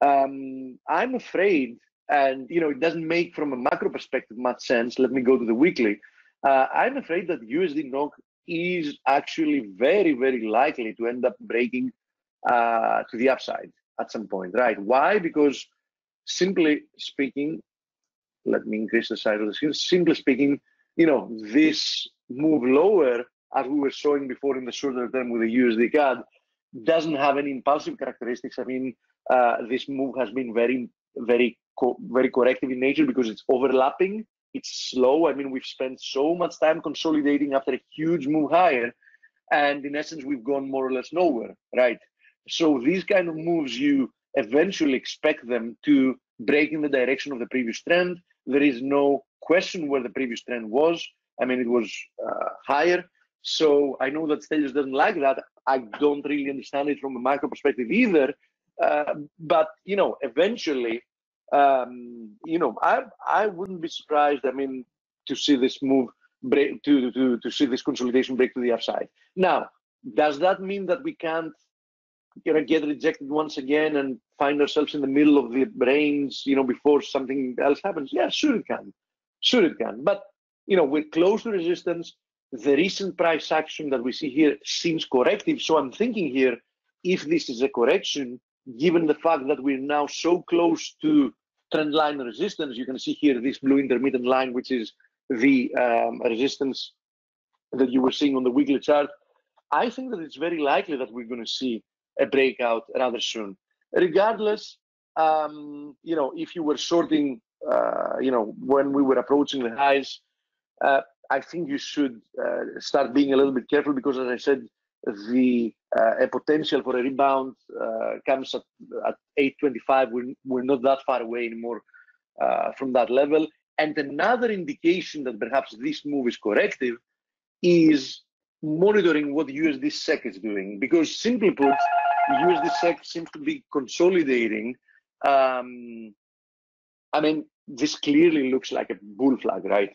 Um, I'm afraid, and you know, it doesn't make from a macro perspective much sense. Let me go to the weekly. Uh, I'm afraid that USD NOK is actually very, very likely to end up breaking uh, to the upside at some point, right? Why? Because simply speaking, let me increase the size of the screen. Simply speaking, you know, this move lower, as we were showing before in the shorter term with the USD CAD, doesn't have any impulsive characteristics. I mean, uh, this move has been very, very, co very corrective in nature because it's overlapping. It's slow. I mean, we've spent so much time consolidating after a huge move higher, and in essence, we've gone more or less nowhere, right? So these kind of moves, you eventually expect them to break in the direction of the previous trend. There is no question where the previous trend was. I mean, it was uh, higher. So I know that Stelios doesn't like that. I don't really understand it from a macro perspective either. Uh, but you know, eventually, um, you know, I I wouldn't be surprised. I mean, to see this move break to to to see this consolidation break to the upside. Now, does that mean that we can't you know get rejected once again and find ourselves in the middle of the brains you know before something else happens yeah sure it can sure it can but you know we're close to resistance the recent price action that we see here seems corrective so i'm thinking here if this is a correction given the fact that we're now so close to trend line resistance you can see here this blue intermittent line which is the um, resistance that you were seeing on the weekly chart i think that it's very likely that we're going to see a breakout rather soon. Regardless, um, you know, if you were shorting, uh, you know, when we were approaching the highs, uh, I think you should uh, start being a little bit careful because, as I said, the uh, a potential for a rebound uh, comes at, at 825. We're, we're not that far away anymore uh, from that level. And another indication that perhaps this move is corrective is monitoring what USD SEK is doing. Because simply put, USD SEK seems to be consolidating. Um, I mean, this clearly looks like a bull flag, right?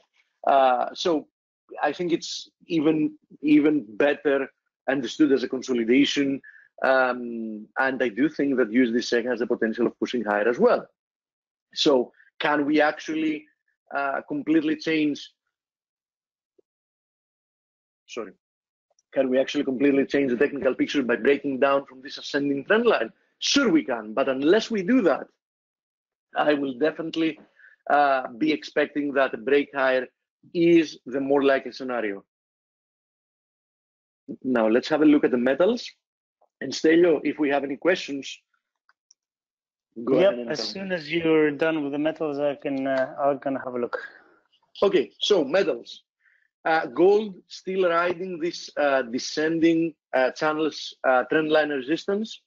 Uh, so I think it's even even better understood as a consolidation. Um, and I do think that USD has the potential of pushing higher as well. So can we actually uh, completely change? Sorry can we actually completely change the technical picture by breaking down from this ascending trend line? Sure, we can, but unless we do that, I will definitely uh, be expecting that a break higher is the more likely scenario. Now let's have a look at the metals. And Stelio, if we have any questions, go yep, as soon as you're done with the metals, I can uh, I can have a look. Okay, so metals. Uh, gold still riding this uh, descending uh, channels uh, trend line resistance.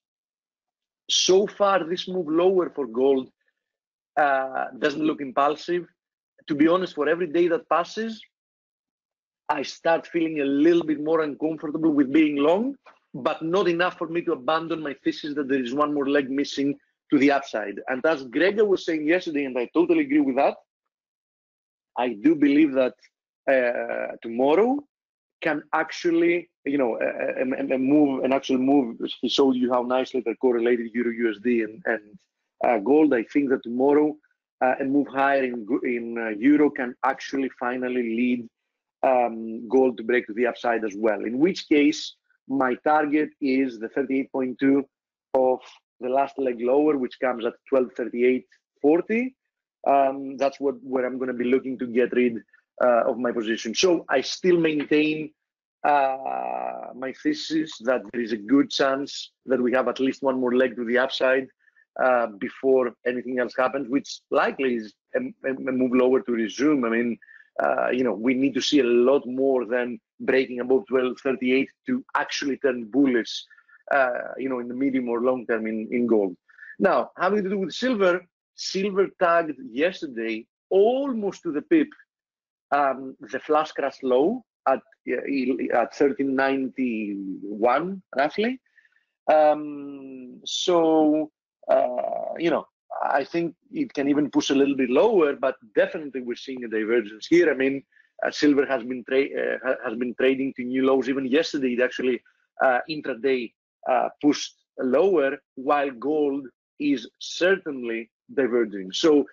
So far, this move lower for gold uh, doesn't look impulsive. To be honest, for every day that passes, I start feeling a little bit more uncomfortable with being long, but not enough for me to abandon my thesis that there is one more leg missing to the upside. And as Grega was saying yesterday, and I totally agree with that, I do believe that uh, tomorrow can actually, you know, a, a, a, move, an actual move. He showed you how nicely they're correlated Euro USD and, and uh, gold. I think that tomorrow uh, a move higher in, in uh, Euro can actually finally lead um, gold to break to the upside as well. In which case, my target is the 38.2 of the last leg lower, which comes at 1238.40. Um, that's what where I'm going to be looking to get rid uh, of my position. So I still maintain uh, my thesis that there is a good chance that we have at least one more leg to the upside uh, before anything else happens, which likely is a, a move lower to resume. I mean, uh, you know, we need to see a lot more than breaking above 1238 to actually turn bullish, uh, you know, in the medium or long term in, in gold. Now, having to do with silver, silver tagged yesterday almost to the pip um, the flash crash low at, at 1391 roughly. Um, so, uh, you know, I think it can even push a little bit lower, but definitely we're seeing a divergence here. I mean, uh, silver has been uh, has been trading to new lows. Even yesterday, it actually uh, intraday uh, pushed lower, while gold is certainly diverging. So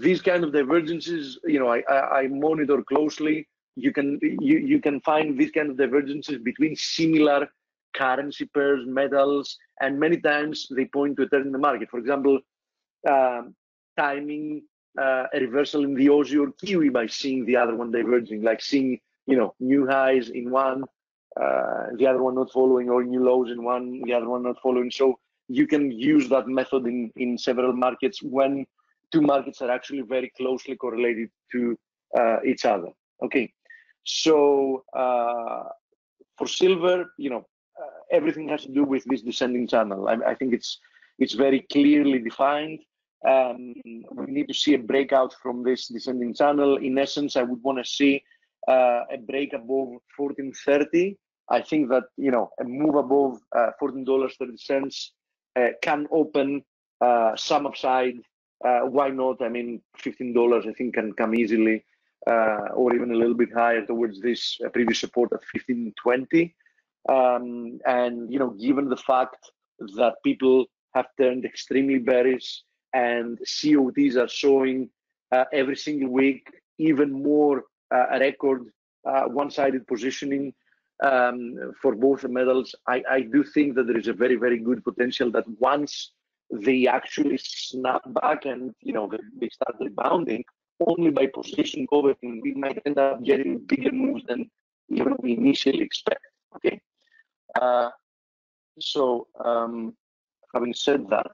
these kind of divergences, you know, I, I, I monitor closely. You can you you can find these kind of divergences between similar currency pairs, metals, and many times they point to a turn in the market. For example, um, timing uh, a reversal in the Aussie or Kiwi by seeing the other one diverging, like seeing you know new highs in one, uh, the other one not following, or new lows in one, the other one not following. So you can use that method in in several markets when two markets are actually very closely correlated to uh, each other. Okay, so uh, for silver, you know, uh, everything has to do with this descending channel. I, I think it's it's very clearly defined. Um, we need to see a breakout from this descending channel. In essence, I would want to see uh, a break above 14.30. I think that you know a move above uh, $14.30 uh, can open uh, some upside. Uh, why not? I mean, $15 I think can come easily, uh, or even a little bit higher towards this previous support at 15.20. Um, and you know, given the fact that people have turned extremely bearish and COTs are showing uh, every single week even more uh, record uh, one-sided positioning um, for both the metals. I, I do think that there is a very, very good potential that once they actually snap back and you know they start rebounding, only by position cover we might end up getting bigger moves than even we initially expect. Okay, uh, so um, having said that,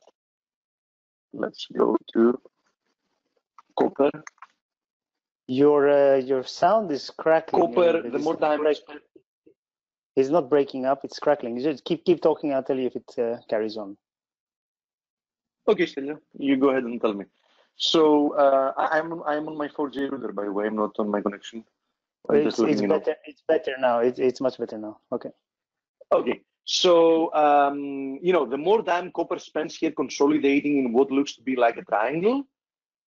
let's go to copper. Your uh, your sound is crackling. Copper, the more time it's not breaking up, it's crackling. You just keep keep talking, I'll tell you if it uh, carries on. Okay, Celia, you go ahead and tell me. So uh, I'm I'm on my 4G router, by the way. I'm not on my connection. It's, it's better. It's better now. It's it's much better now. Okay. Okay. So, um, you know, the more time copper spends here consolidating in what looks to be like a triangle,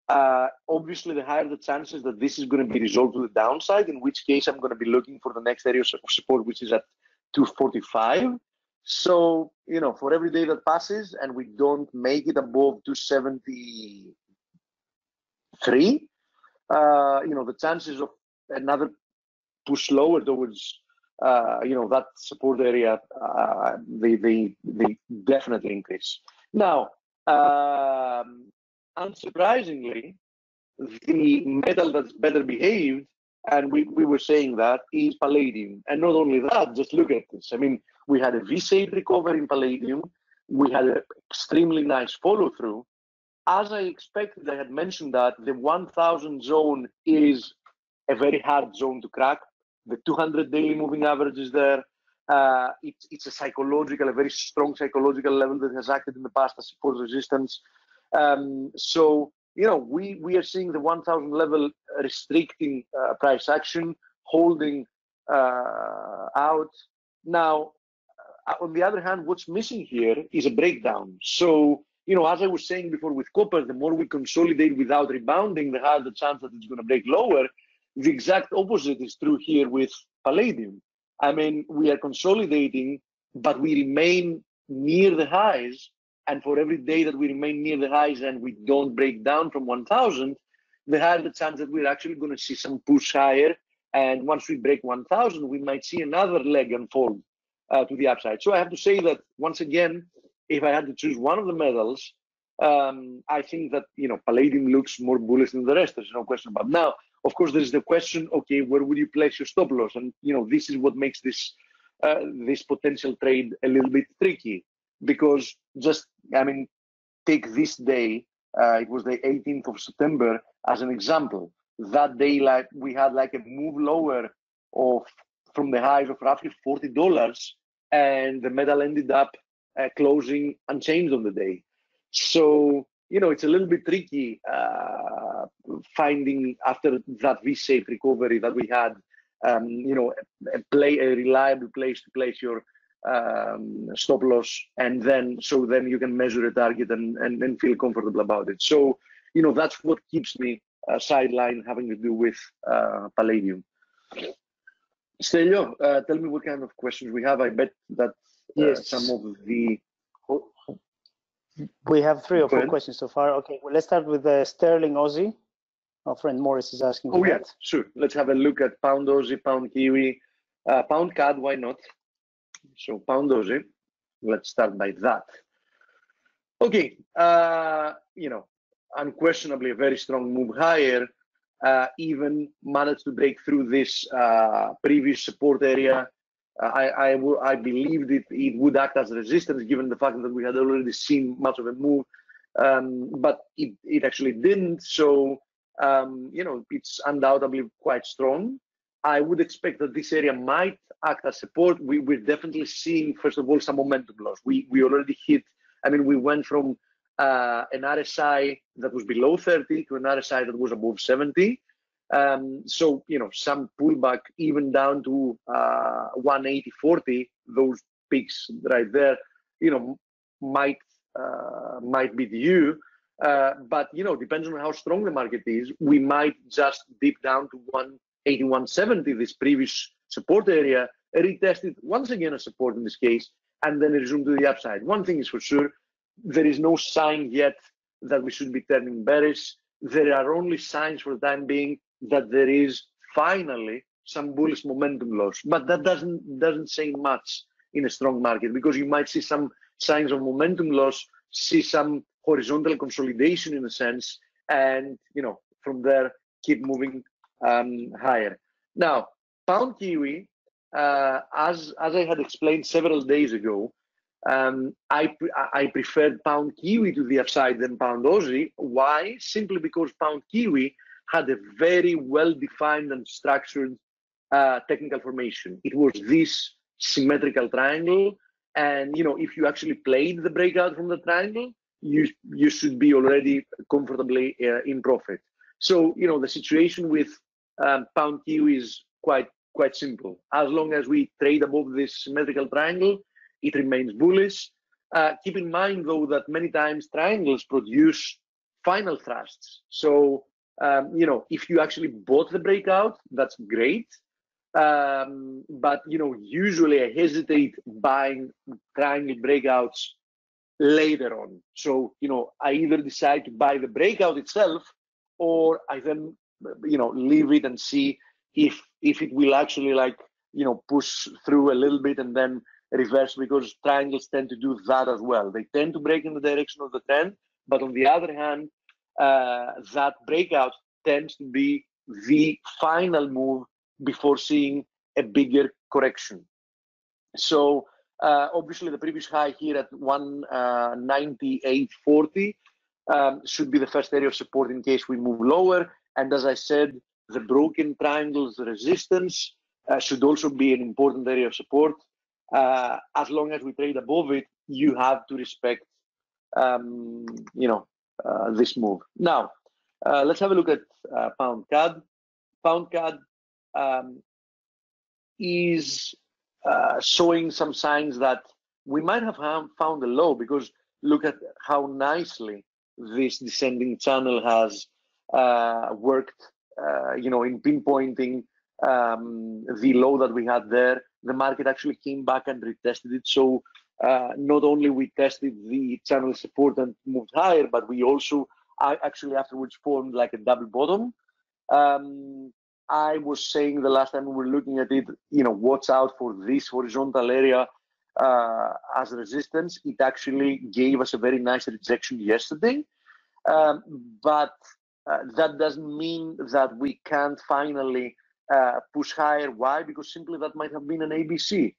uh, obviously the higher the chances that this is going to be resolved to the downside, in which case I'm going to be looking for the next area of support, which is at 245. So, you know, for every day that passes and we don't make it above 273, uh, you know, the chances of another push lower towards uh, you know that support area uh, they, they they definitely increase Now, um, unsurprisingly, the metal that's better behaved, and we, we were saying that, is palladium. And not only that, just look at this. I mean, we had a V-shaped recovery in palladium. We had an extremely nice follow through. As I expected, I had mentioned that the 1000 zone is a very hard zone to crack. The 200 daily moving average is there. Uh, it's, it's a psychological, a very strong psychological level that has acted in the past as support resistance. Um, so, you know, we, we are seeing the 1000 level restricting uh, price action, holding uh, out. Now, uh, on the other hand, what's missing here is a breakdown. So, you know, as I was saying before with copper, the more we consolidate without rebounding, the higher the chance that it's going to break lower. The exact opposite is true here with palladium. I mean, we are consolidating, but we remain near the highs. And for every day that we remain near the highs and we don't break down from 1,000, the higher the chance that we're actually going to see some push higher. And once we break 1,000, we might see another leg unfold uh, to the upside. So I have to say that once again, if I had to choose one of the metals, um, I think that you know palladium looks more bullish than the rest. There's no question about. Now, of course, there is the question: okay, where would you place your stop loss? And you know, this is what makes this uh, this potential trade a little bit tricky because just I mean, take this day. Uh, it was the 18th of September as an example. That day, like we had like a move lower of from the highs of roughly forty dollars, and the metal ended up uh, closing unchanged on the day. So you know it's a little bit tricky uh, finding after that V-shaped recovery that we had. Um, you know, a, play a reliable place to place your um, stop loss, and then so then you can measure a target and, and, and feel comfortable about it. So you know that's what keeps me uh, sideline having to do with uh, Palladium. Stelio, uh, tell me what kind of questions we have. I bet that uh, yes. some of the we have three or four questions so far. Okay, well, let's start with the sterling Aussie. Our friend Morris is asking. Oh, yeah, sure. Let's have a look at pound Aussie, pound Kiwi, uh, pound CAD, why not? So pound Aussie, let's start by that. Okay, uh, you know, unquestionably a very strong move higher, uh, even managed to break through this uh, previous support area I, I, I believed it, it would act as resistance given the fact that we had already seen much of a move, um, but it, it actually didn't. So, um, you know, it's undoubtedly quite strong. I would expect that this area might act as support. We, we're definitely seeing, first of all, some momentum loss. We, we already hit, I mean, we went from uh, an RSI that was below 30 to an RSI that was above 70. Um, so you know some pullback even down to uh, 180.40, those peaks right there, you know, might uh, might be due. Uh, but you know, depends on how strong the market is. We might just dip down to 181.70, this previous support area, retested once again a support in this case, and then resume to the upside. One thing is for sure, there is no sign yet that we should be turning bearish. There are only signs for the time being that there is finally some bullish momentum loss. But that doesn't doesn't say much in a strong market because you might see some signs of momentum loss, see some horizontal consolidation in a sense, and you know from there keep moving um, higher. Now, pound kiwi, uh, as as I had explained several days ago, um, I I preferred pound kiwi to the upside than pound Aussie. Why? Simply because pound kiwi had a very well defined and structured uh, technical formation. It was this symmetrical triangle. And you know, if you actually played the breakout from the triangle, you you should be already comfortably uh, in profit. So you know, the situation with um, pound kiwi is quite quite simple. As long as we trade above this symmetrical triangle, it remains bullish. Uh, keep in mind though that many times triangles produce final thrusts. So um, you know, if you actually bought the breakout, that's great. Um, but you know, usually I hesitate buying triangle breakouts later on. So you know, I either decide to buy the breakout itself, or I then you know leave it and see if if it will actually like you know push through a little bit and then reverse because triangles tend to do that as well. They tend to break in the direction of the trend, but on the other hand, uh, that breakout tends to be the final move before seeing a bigger correction. So uh, obviously the previous high here at 198.40 um, should be the first area of support in case we move lower. And as I said, the broken triangles resistance uh, should also be an important area of support. Uh, as long as we trade above it, you have to respect, um, you know, uh, this move. Now, uh, let's have a look at uh, pound CAD. Pound CAD um, is uh, showing some signs that we might have found a low because look at how nicely this descending channel has uh, worked, uh, you know, in pinpointing um, the low that we had there. The market actually came back and retested it. So uh, not only we tested the channel support and moved higher, but we also actually afterwards formed like a double bottom. Um, I was saying the last time we were looking at it, you know, watch out for this horizontal area uh, as resistance. It actually gave us a very nice rejection yesterday. Um, but uh, that doesn't mean that we can't finally uh, push higher. Why? Because simply that might have been an ABC.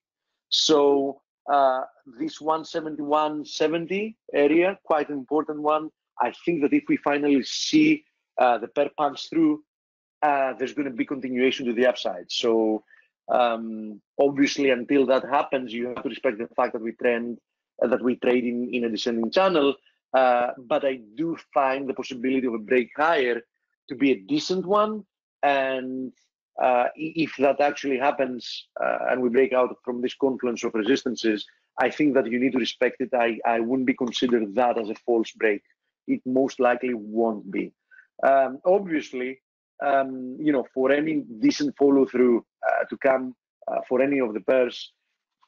So uh, this 171.70 area, quite an important one. I think that if we finally see uh, the pair punch through, uh, there's going to be continuation to the upside. So um, obviously, until that happens, you have to respect the fact that we trend uh, that we trade in, in a descending channel. Uh, but I do find the possibility of a break higher to be a decent one. And if that actually happens uh, and we break out from this confluence of resistances, I think that you need to respect it. I, I wouldn't be considered that as a false break. It most likely won't be. Um, obviously, um, you know, for any decent follow through uh, to come uh, for any of the pairs,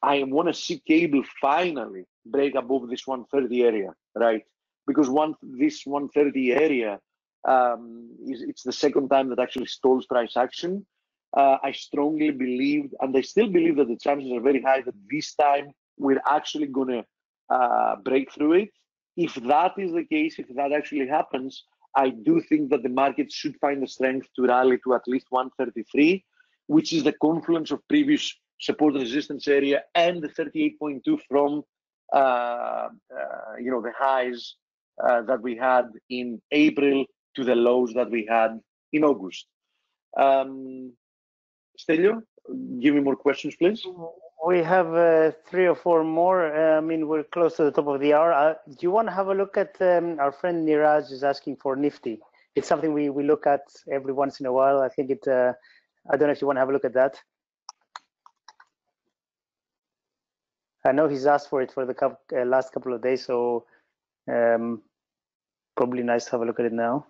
I want to see cable finally break above this 130 area, right? Because one this 130 area um, is it's the second time that actually stalls price action. Uh, I strongly believe, and I still believe that the chances are very high that this time we're actually going to uh, break through it. If that is the case, if that actually happens, I do think that the market should find the strength to rally to at least 133, which is the confluence of previous support and resistance area and the 38.2 from uh, uh, you know the highs uh, that we had in April to the lows that we had in August. Um, Stelio, give me more questions, please. We have uh, three or four more. Uh, I mean, we're close to the top of the hour. Uh, do you want to have a look at um, our friend Niraj is asking for Nifty? It's something we, we look at every once in a while. I think it, uh, I don't know if you want to have a look at that. I know he's asked for it for the couple, uh, last couple of days, so um, probably nice to have a look at it now.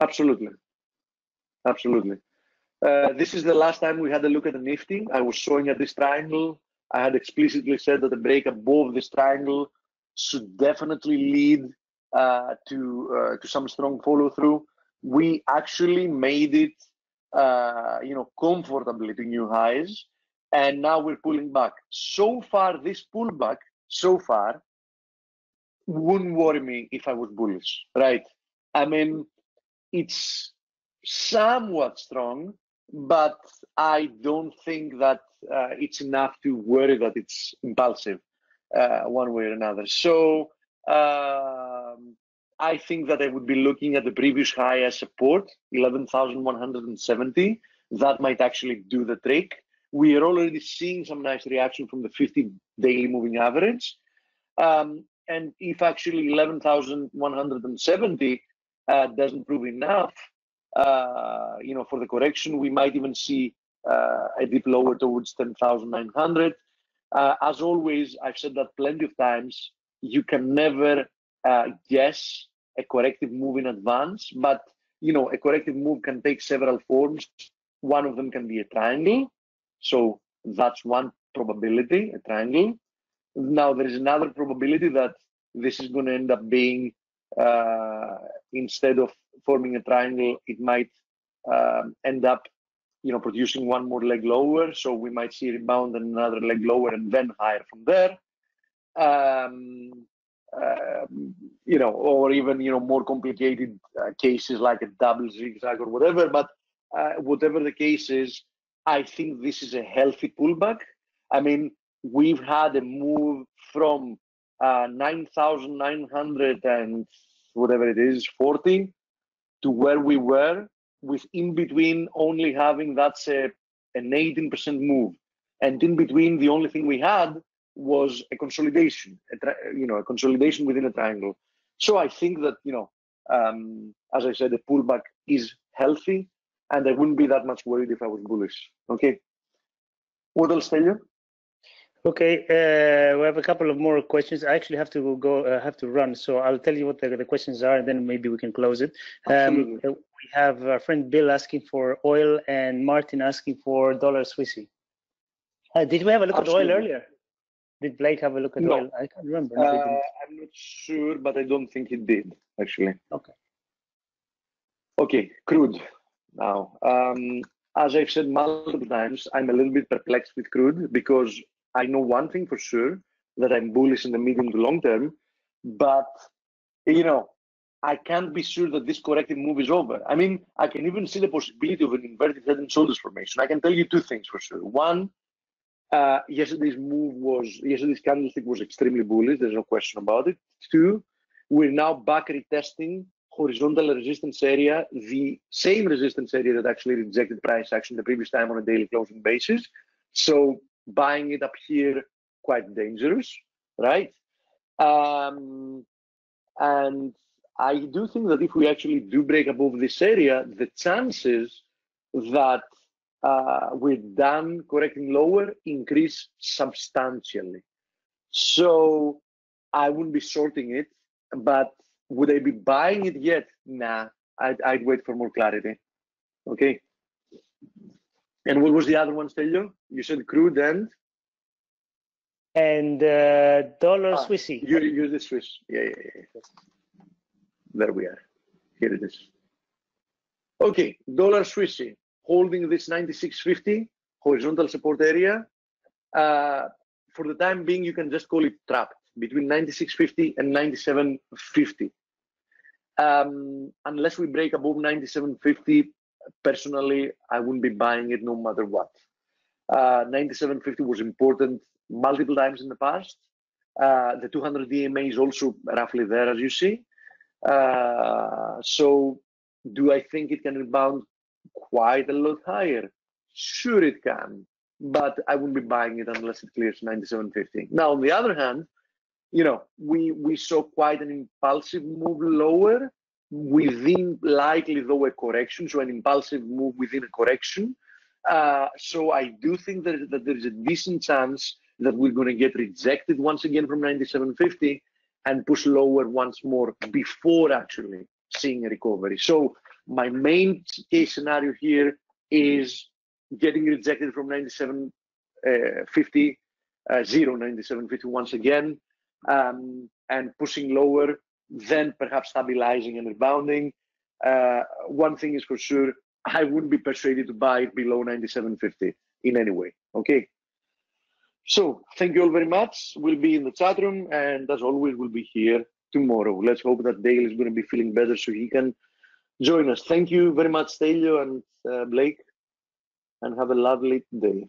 Absolutely. Absolutely. Uh, this is the last time we had a look at the Nifty. I was showing at this triangle. I had explicitly said that the break above this triangle should definitely lead uh, to uh, to some strong follow through. We actually made it, uh, you know, comfortably to new highs, and now we're pulling back. So far, this pullback so far wouldn't worry me if I was bullish, right? I mean, it's somewhat strong, but I don't think that uh, it's enough to worry that it's impulsive uh, one way or another. So um, I think that I would be looking at the previous high as support, 11,170. That might actually do the trick. We are already seeing some nice reaction from the 50 daily moving average. Um, and if actually 11,170 uh, doesn't prove enough, you know, for the correction. We might even see uh, a dip lower towards 10,900. Uh, as always, I've said that plenty of times, you can never uh, guess a corrective move in advance, but you know, a corrective move can take several forms. One of them can be a triangle. So that's one probability, a triangle. Now there is another probability that this is going to end up being uh, instead of forming a triangle, it might um, end up you know, producing one more leg lower. So we might see rebound and another leg lower and then higher from there. Um, uh, you know, or even you know more complicated uh, cases like a double zigzag or whatever. But uh, whatever the case is, I think this is a healthy pullback. I mean, we've had a move from uh, 9,900 and whatever it is, 40 to where we were with in between only having that's a, an 18% move. And in between, the only thing we had was a consolidation, a you know, a consolidation within a triangle. So I think that, you know, um, as I said, the pullback is healthy and I wouldn't be that much worried if I was bullish. Okay. What else, Stelios? Okay, uh, we have a couple of more questions. I actually have to go, uh, have to run, so I'll tell you what the, the questions are, and then maybe we can close it. Um, uh, we have our friend Bill asking for oil, and Martin asking for dollar Swissy. Uh, did we have a look Absolutely. at oil earlier? Did Blake have a look at no. oil? I can't remember. No, uh, I'm not sure, but I don't think he did actually. Okay. Okay, crude. Now, um, as I've said multiple times, I'm a little bit perplexed with crude because I know one thing for sure that I'm bullish in the medium to long term, but you know, I can't be sure that this corrective move is over. I mean, I can even see the possibility of an inverted head and shoulders formation. I can tell you two things for sure. One, uh, yesterday's move was yesterday's candlestick was extremely bullish. There's no question about it. Two, we're now back retesting horizontal resistance area, the same resistance area that actually rejected price action the previous time on a daily closing basis. So buying it up here quite dangerous, right? Um, and I do think that if we actually do break above this area, the chances that uh, we're done correcting lower increase substantially. So I wouldn't be shorting it, but would I be buying it yet? Nah, I'd, I'd wait for more clarity. Okay. And what was the other one, Stelio? You said crude and? And uh, dollar ah, Swissy. You use the Swiss. Yeah, yeah, yeah. There we are. Here it is. Okay, dollar Swissy holding this 96.50 horizontal support area. Uh, for the time being, you can just call it trapped between 96.50 and 97.50. Um, unless we break above 97.50, personally, I wouldn't be buying it no matter what. Uh, 97.50 was important multiple times in the past. Uh, the 200 DMA is also roughly there, as you see. Uh, so, do I think it can rebound quite a lot higher? Sure, it can, but I wouldn't be buying it unless it clears 97.50. Now, on the other hand, you know, we we saw quite an impulsive move lower within likely though a correction, so an impulsive move within a correction. Uh, so I do think that, that there is a decent chance that we're going to get rejected once again from 97.50 and push lower once more before actually seeing a recovery. So my main case scenario here is getting rejected from 97.50, uh, uh, 0, 97.50 once again, um, and pushing lower then perhaps stabilizing and rebounding. Uh, one thing is for sure, I wouldn't be persuaded to buy it below 97.50 in any way. Okay. So thank you all very much. We'll be in the chat room, and as always, we'll be here tomorrow. Let's hope that Dale is going to be feeling better so he can join us. Thank you very much, Stelio and uh, Blake, and have a lovely day.